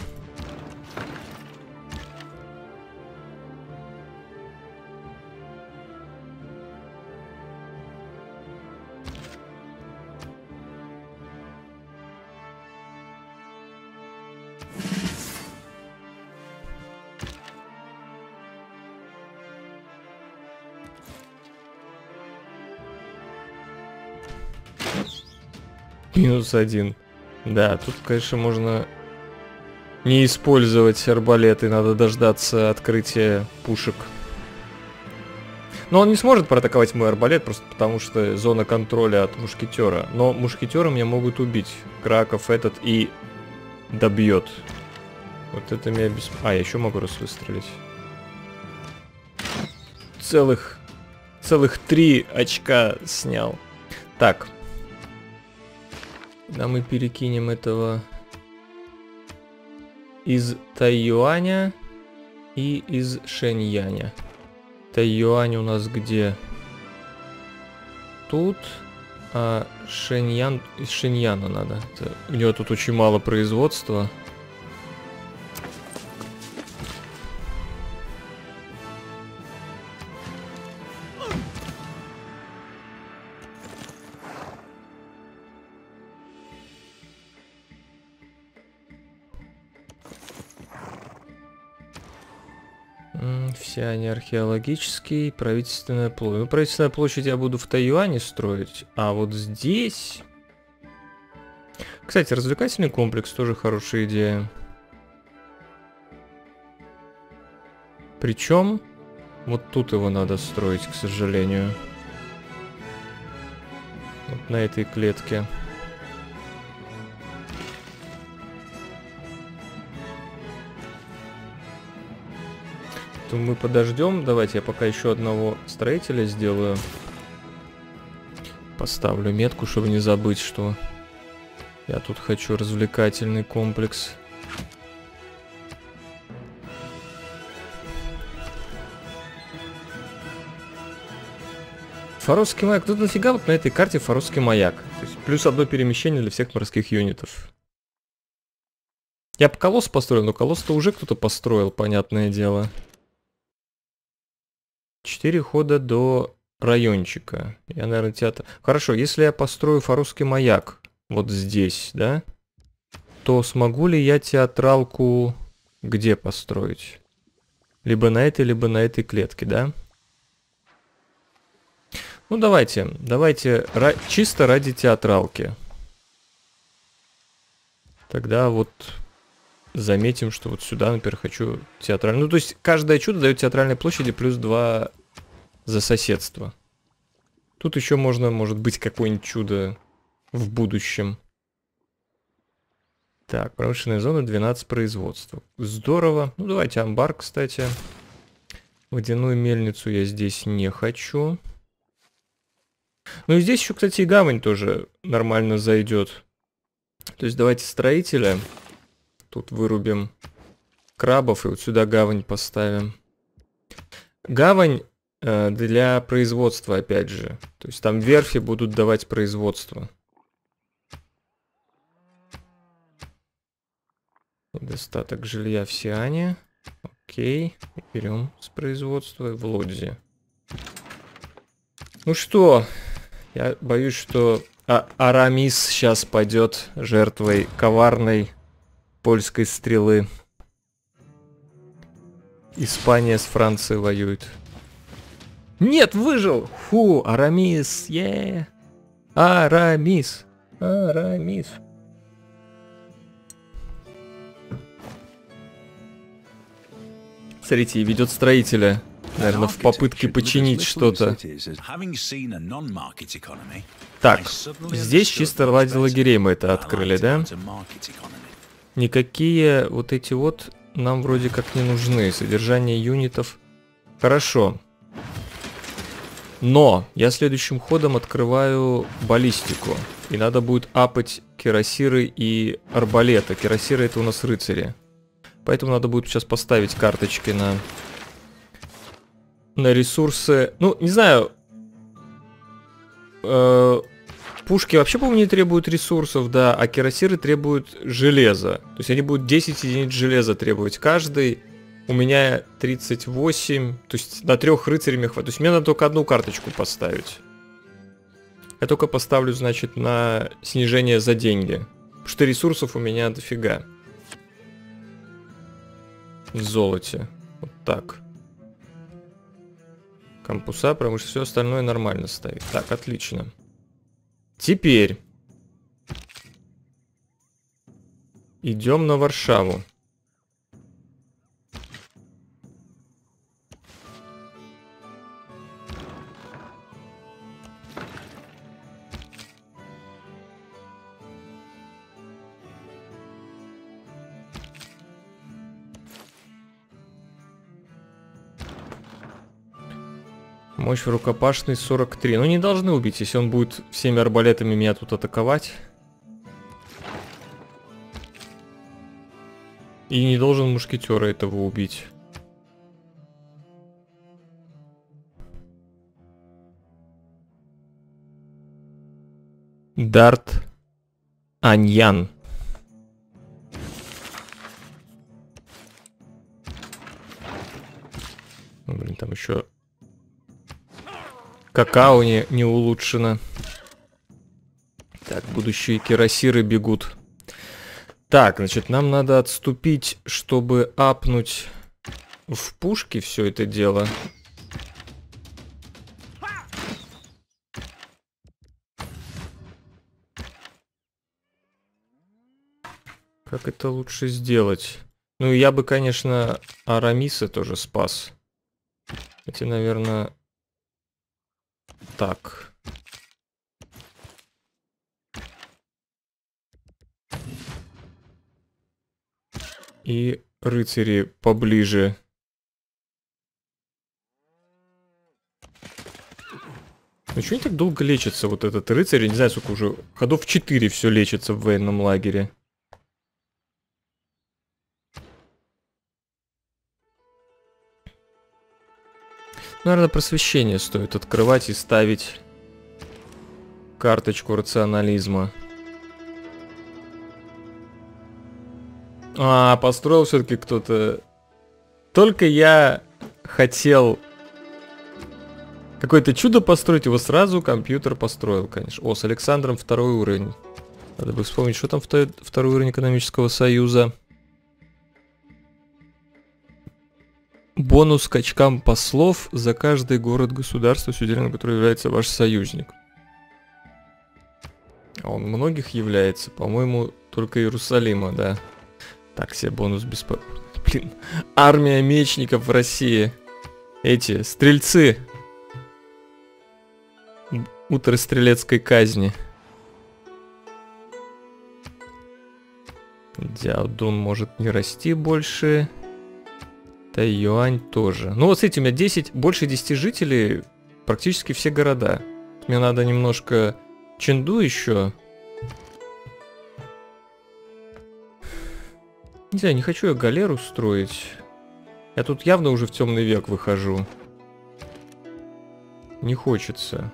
Минус один. Да, тут, конечно, можно не использовать арбалеты, надо дождаться открытия пушек. Но он не сможет проатаковать мой арбалет, просто потому что зона контроля от мушкетера. Но мушкетера меня могут убить. Краков этот и добьет. Вот это меня без... А, я еще могу раз выстрелить. Целых... Целых три очка снял. Так, Да мы перекинем этого из Тайюаня и из Шэньяня. Тайюань у нас где? Тут. А Шэньян... Из Шэньяна надо. Это... У него тут очень мало производства. Археологические, правительственная площадь. Ну, правительственная площадь я буду в Тайюане строить, а вот здесь... Кстати, развлекательный комплекс тоже хорошая идея. Причем, вот тут его надо строить, к сожалению. Вот на этой клетке. То мы подождем. Давайте я пока еще одного строителя сделаю. Поставлю метку, чтобы не забыть, что я тут хочу развлекательный комплекс. Форосский маяк. Тут нафига вот на этой карте Форосский маяк? То есть плюс одно перемещение для всех морских юнитов. Я бы колосс построил, но колосс-то уже кто-то построил, понятное дело. Четыре хода до райончика. Я, наверное, театр... Хорошо, если я построю фарусский маяк вот здесь, да? То смогу ли я театралку где построить? Либо на этой, либо на этой клетке, да? Ну, давайте. Давайте чисто ради театралки. Тогда вот заметим, что вот сюда, например, хочу театральную. Ну, то есть каждое чудо дает театральной площади плюс 2 за соседство. Тут еще можно, может быть, какое-нибудь чудо в будущем. Так, промышленная зона 12 производства. Здорово. Ну, давайте амбар, кстати. Водяную мельницу я здесь не хочу. Ну и здесь еще, кстати, и гавань тоже нормально зайдет. То есть давайте строителя. Тут вырубим крабов и вот сюда гавань поставим. Гавань э, для производства, опять же. То есть там верфи будут давать производство. Недостаток жилья в Сиане. Окей. Берем с производства в Лодзе. Ну что, я боюсь, что а Арамис сейчас пойдет жертвой коварной польской стрелы. Испания с Францией воюет. Нет, выжил! Фу, Арамис, е Арамис, Арамис. Смотрите, ведет строителя. Наверное, в попытке починить что-то. Так, здесь чисто ради лагерей мы это открыли, да? Никакие вот эти вот нам вроде как не нужны. Содержание юнитов. Хорошо. Но я следующим ходом открываю баллистику. И надо будет апать кирасиры и арбалета. Кирасиры это у нас рыцари. Поэтому надо будет сейчас поставить карточки на, на ресурсы. Ну, не знаю. Э Пушки вообще, по-моему, не требуют ресурсов, да, а кирасиры требуют железа. То есть они будут 10 единиц железа требовать каждый. У меня 38, то есть на трех рыцарей мне хватит. То есть мне надо только одну карточку поставить. Я только поставлю, значит, на снижение за деньги. Потому что ресурсов у меня дофига. В золоте. Вот так. Кампуса, потому что все остальное нормально стоит. Так, отлично. Теперь идем на Варшаву. Мощь в рукопашной 43. Ну не должны убить, если он будет всеми арбалетами меня тут атаковать. И не должен мушкетера этого убить. Дарт Аньян. Ну, блин, там еще какао не, не улучшено. Так, будущие кирасиры бегут. Так, значит, нам надо отступить, чтобы апнуть в пушки все это дело. Как это лучше сделать? Ну, я бы, конечно, Арамиса тоже спас. Хотя, наверное, так. И рыцари поближе. Ну что они так долго лечатся, вот этот рыцарь? Я не знаю, сколько уже... Ходов 4 все лечится в военном лагере. Наверное, просвещение стоит открывать и ставить карточку рационализма. А, построил все-таки кто-то. Только я хотел какое-то чудо построить, его сразу компьютер построил, конечно. О, с Александром второй уровень. Надо бы вспомнить, что там второй, второй уровень экономического союза. Бонус к очкам послов за каждый город-государство, сюзерен, который является ваш союзник. А он многих является, по-моему, только Иерусалима, да. Так, себе бонус беспо... Блин, армия мечников в России. Эти, стрельцы. Утро стрелецкой казни. Дяодун может не расти больше. Тайюань тоже. Ну вот смотрите, у меня 10, больше 10 жителей, практически все города. Мне надо немножко Ченду еще. Не знаю, не хочу я галеру строить. Я тут явно уже в темный век выхожу. Не хочется.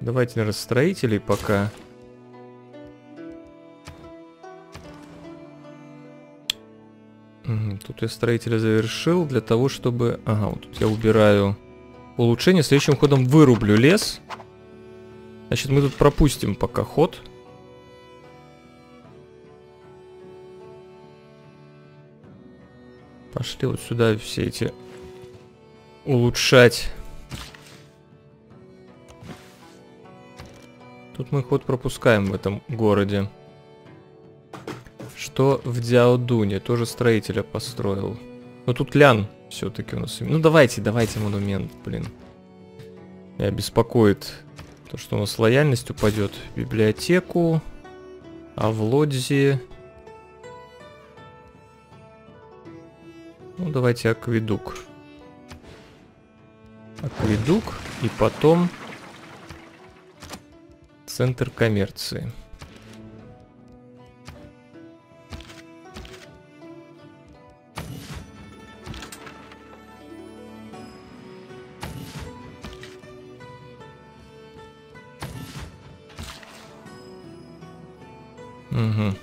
Давайте, наверное, строителей пока. Тут я строителя завершил для того, чтобы... Ага, вот тут я убираю улучшение. Следующим ходом вырублю лес. Значит, мы тут пропустим пока ход. Пошли вот сюда все эти улучшать. Тут мы ход пропускаем в этом городе что в Диаодуне тоже строителя построил. Но тут Лян все-таки у нас. Ну давайте, давайте монумент, блин. Меня беспокоит то, что у нас лояльность упадет. Библиотеку. А в Лодзи... Ну давайте акведук. Акведук и потом центр коммерции. Угу.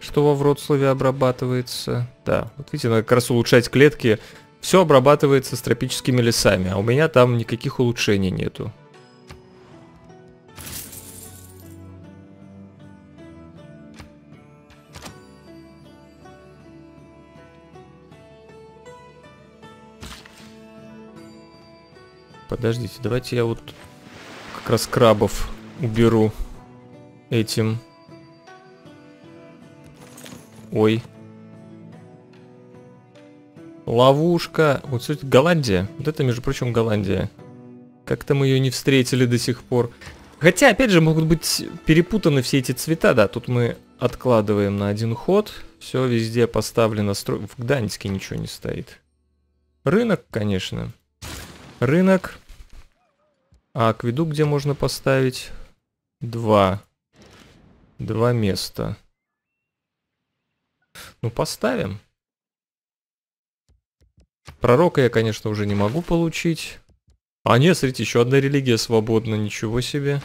Что во Вроцлаве обрабатывается? Да, вот видите, надо как раз улучшать клетки. Все обрабатывается с тропическими лесами, а у меня там никаких улучшений нету. Подождите, давайте я вот как раз крабов уберу этим Ой. Ловушка. Вот, кстати, Голландия. Вот это, между прочим, Голландия. Как-то мы ее не встретили до сих пор. Хотя, опять же, могут быть перепутаны все эти цвета. Да, тут мы откладываем на один ход. Все везде поставлено. Стро... В Гданьске ничего не стоит. Рынок, конечно. Рынок. А акведук где можно поставить? Два. Два места. Ну, поставим. Пророка я, конечно, уже не могу получить. А нет, смотрите, еще одна религия свободна, ничего себе.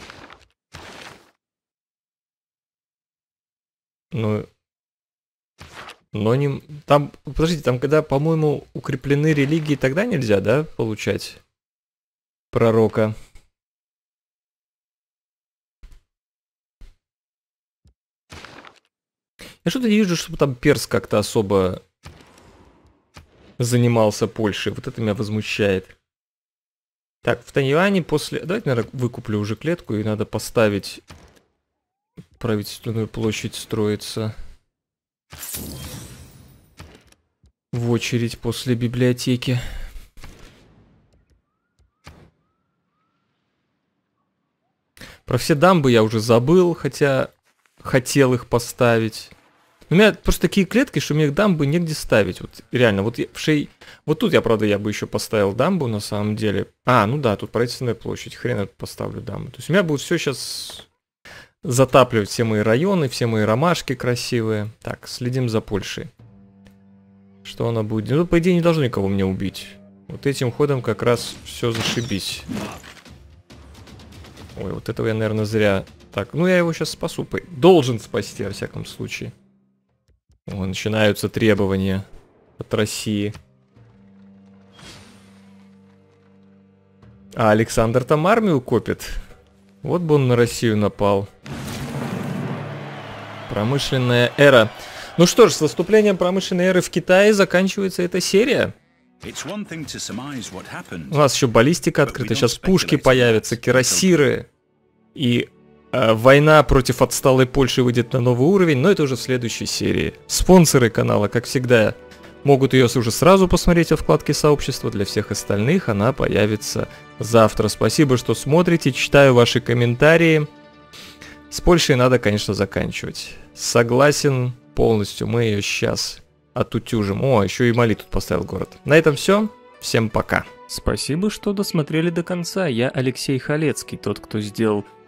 Ну, но не... Там, подождите, там когда, по-моему, укреплены религии, тогда нельзя, да, получать пророка? Я что-то не вижу, чтобы там перс как-то особо занимался Польшей. Вот это меня возмущает. Так, в Таньюане после... Давайте, наверное, выкуплю уже клетку, и надо поставить правительственную площадь строиться в очередь после библиотеки. Про все дамбы я уже забыл, хотя хотел их поставить. У меня просто такие клетки, что мне дамбы негде ставить. Вот реально, вот в шей... Вот тут я, правда, я бы еще поставил дамбу на самом деле. А, ну да, тут правительственная площадь. Хрен я поставлю дамбу. То есть у меня будет все сейчас затапливать все мои районы, все мои ромашки красивые. Так, следим за Польшей. Что она будет? Ну, по идее, не должно никого мне убить. Вот этим ходом как раз все зашибись. Ой, вот этого я, наверное, зря... Так, ну я его сейчас спасу. Должен спасти, во всяком случае. О, начинаются требования от России. А Александр там армию копит. Вот бы он на Россию напал. Промышленная эра. Ну что ж, с наступлением промышленной эры в Китае заканчивается эта серия. У нас еще баллистика открыта, сейчас пушки появятся, кирасиры. И война против отсталой Польши выйдет на новый уровень, но это уже в следующей серии. Спонсоры канала, как всегда, могут ее уже сразу посмотреть во вкладке сообщества. Для всех остальных она появится завтра. Спасибо, что смотрите, читаю ваши комментарии. С Польшей надо, конечно, заканчивать. Согласен полностью, мы ее сейчас отутюжим. О, еще и Мали тут поставил город. На этом все. Всем пока. Спасибо, что досмотрели до конца. Я Алексей Халецкий, тот, кто сделал